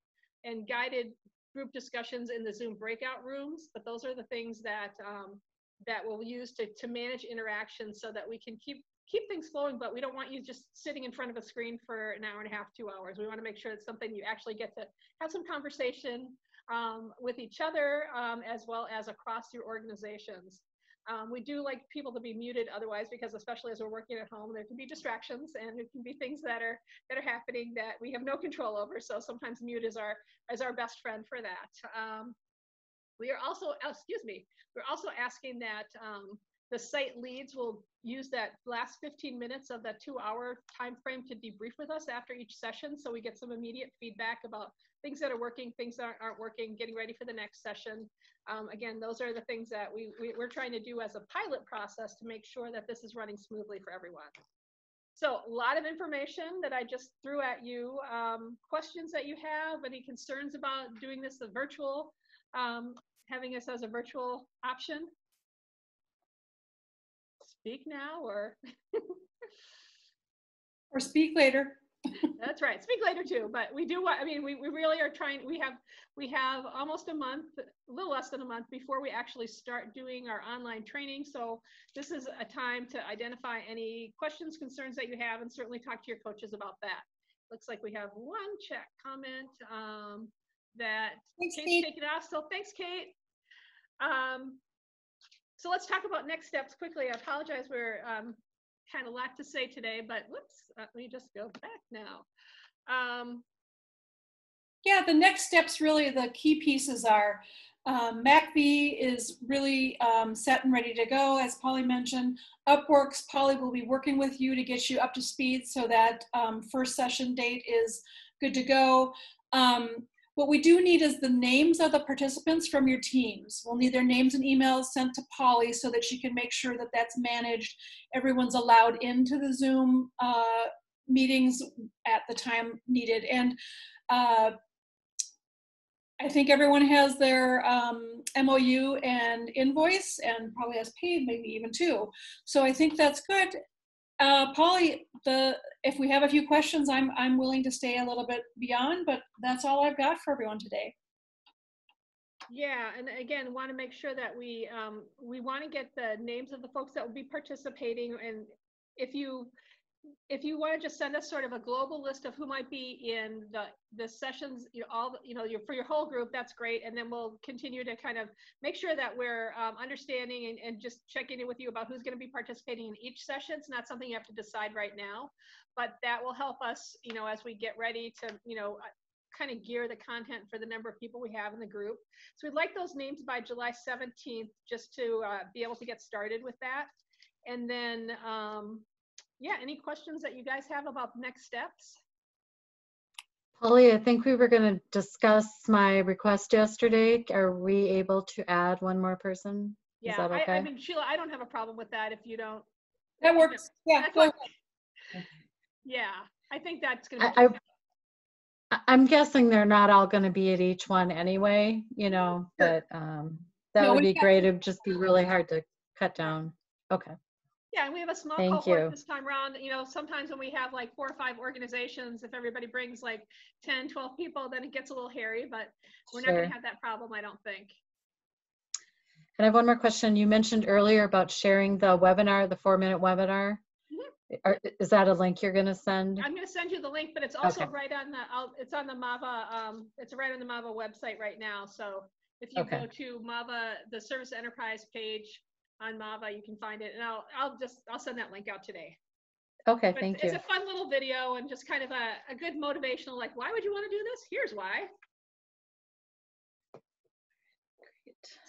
and guided group discussions in the Zoom breakout rooms, but those are the things that um, that we'll use to, to manage interactions so that we can keep keep things flowing, but we don't want you just sitting in front of a screen for an hour and a half, two hours. We want to make sure it's something you actually get to have some conversation um, with each other um, as well as across your organizations. Um, we do like people to be muted otherwise because especially as we're working at home, there can be distractions and it can be things that are that are happening that we have no control over. So sometimes mute is our is our best friend for that. We are also, oh, excuse me, we're also asking that um, the site leads will use that last 15 minutes of that two hour time frame to debrief with us after each session so we get some immediate feedback about things that are working, things that aren't, working, getting ready for the next session. Um, again, those are the things that we, we, we're trying to do as a pilot process to make sure that this is running smoothly for everyone. So a lot of information that I just threw at you. Um, questions that you have, any concerns about doing this a virtual, um, having us as a virtual option? Speak now or *laughs* Or speak later. *laughs* That's right. Speak later too, but we do what, I mean, we, we really are trying, we have, we have almost a month, a little less than a month before we actually start doing our online training. So this is a time to identify any questions, concerns that you have, and certainly talk to your coaches about that. Looks like we have one chat comment, um, that Thanks, Kate's Kate. taken off, so thanks, Kate. Um, so let's talk about next steps quickly. I apologize, we're, um, kind of lot to say today, but whoops, uh, let me just go back now. Um, Yeah, the next steps really, the key pieces are um, MACV is really um, set and ready to go, as Polly mentioned. Upworks, Polly will be working with you to get you up to speed so that um, first session date is good to go. Um, what we do need is the names of the participants from your teams. We'll need their names and emails sent to Polly so that she can make sure that that's managed. Everyone's allowed into the Zoom uh, meetings at the time needed. And uh, I think everyone has their um, MOU and invoice and probably has paid maybe even two. So I think that's good. Uh, Polly, the, if we have a few questions, I'm, I'm willing to stay a little bit beyond, but that's all I've got for everyone today. Yeah, and again, want to make sure that we, um, we want to get the names of the folks that will be participating. And if you, if you want to just send us sort of a global list of who might be in the, the sessions, you know, all, you know, your, for your whole group, that's great. And then we'll continue to kind of make sure that we're um, understanding and, and just checking in with you about who's going to be participating in each session. It's not something you have to decide right now, but that will help us, you know, as we get ready to, you know, kind of gear the content for the number of people we have in the group. So we'd like those names by July 17th, just to uh, be able to get started with that. And then, um, yeah, any questions that you guys have about next steps? Polly, I think we were going to discuss my request yesterday. Are we able to add one more person? Is Yeah, that I, I okay? mean, Sheila, I don't have a problem with that if you don't. That works. Yeah, That's go what- ahead. Yeah, I think that's gonna I, be. I- I- I'm guessing they're not all going to be at each one anyway, you know, but um, that No, would be great. It'd just be really hard to cut down. Okay. Yeah, and we have a small Thank cohort you. this time around. You know, sometimes when we have like four or five organizations, if everybody brings like 10, 12 people, then it gets a little hairy, but we're not gonna have that problem, I don't think. And I have one more question. You mentioned earlier about sharing the webinar, the four-minute webinar. Mhm. Are- Is that a link you're going to send? I'm gonna send you the link, but it's also Okay. right on the, I'll, it's on the MAVA, um, it's right on the MAVA website right now. So if you Okay. go to MAVA, the Service Enterprise page on MAVA, you can find it. And I'll, I'll just, I'll send that link out today. Okay, But thank It's you. a fun little video and just kind of a, a good motivational, like, why would you want to do this? Here's why.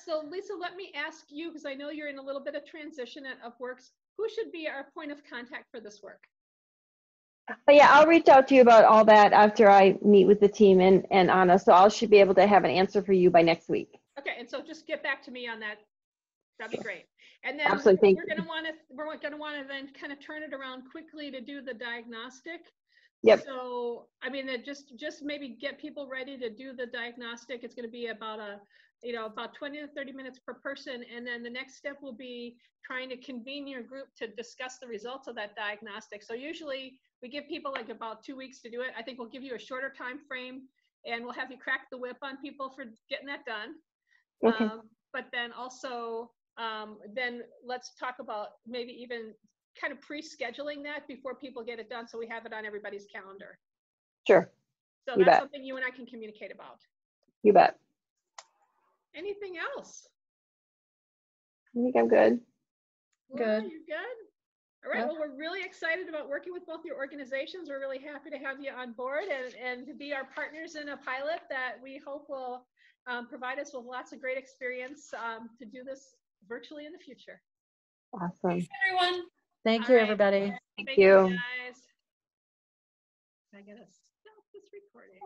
So Lisa, let me ask you, because I know you're in a little bit of transition at Upworks, who should be our point of contact for this work? Uh, yeah, I'll reach out to you about all that after I meet with the team and, and Anna. So I should be able to have an answer for you by next week. Okay, and so just get back to me on that. That'd be great. And then Absolutely, we're gonna want to, we're gonna want to then kind of turn it around quickly to do the diagnostic. Yep. So, I mean, just, just maybe get people ready to do the diagnostic. It's gonna be about a, you know, about 20 to 30 minutes per person. And then the next step will be trying to convene your group to discuss the results of that diagnostic. So usually we give people like about two weeks to do it. I think we'll give you a shorter time frame and we'll have you crack the whip on people for getting that done. Okay. Um, But then also, um, then let's talk about maybe even kind of pre-scheduling that before people get it done, so we have it on everybody's calendar. Sure. So You that's bet. something you and I can communicate about. You bet. Anything else? I think I'm good. Laura, Good. You good? All right, Yep. well, we're really excited about working with both your organizations. We're really happy to have you on board and, and to be our partners in a pilot that we hope will um, provide us with lots of great experience um, to do this virtually in the future. Awesome. Thanks, everyone. Thank All you, right. everybody. Thank you. guys. I gotta stop this recording.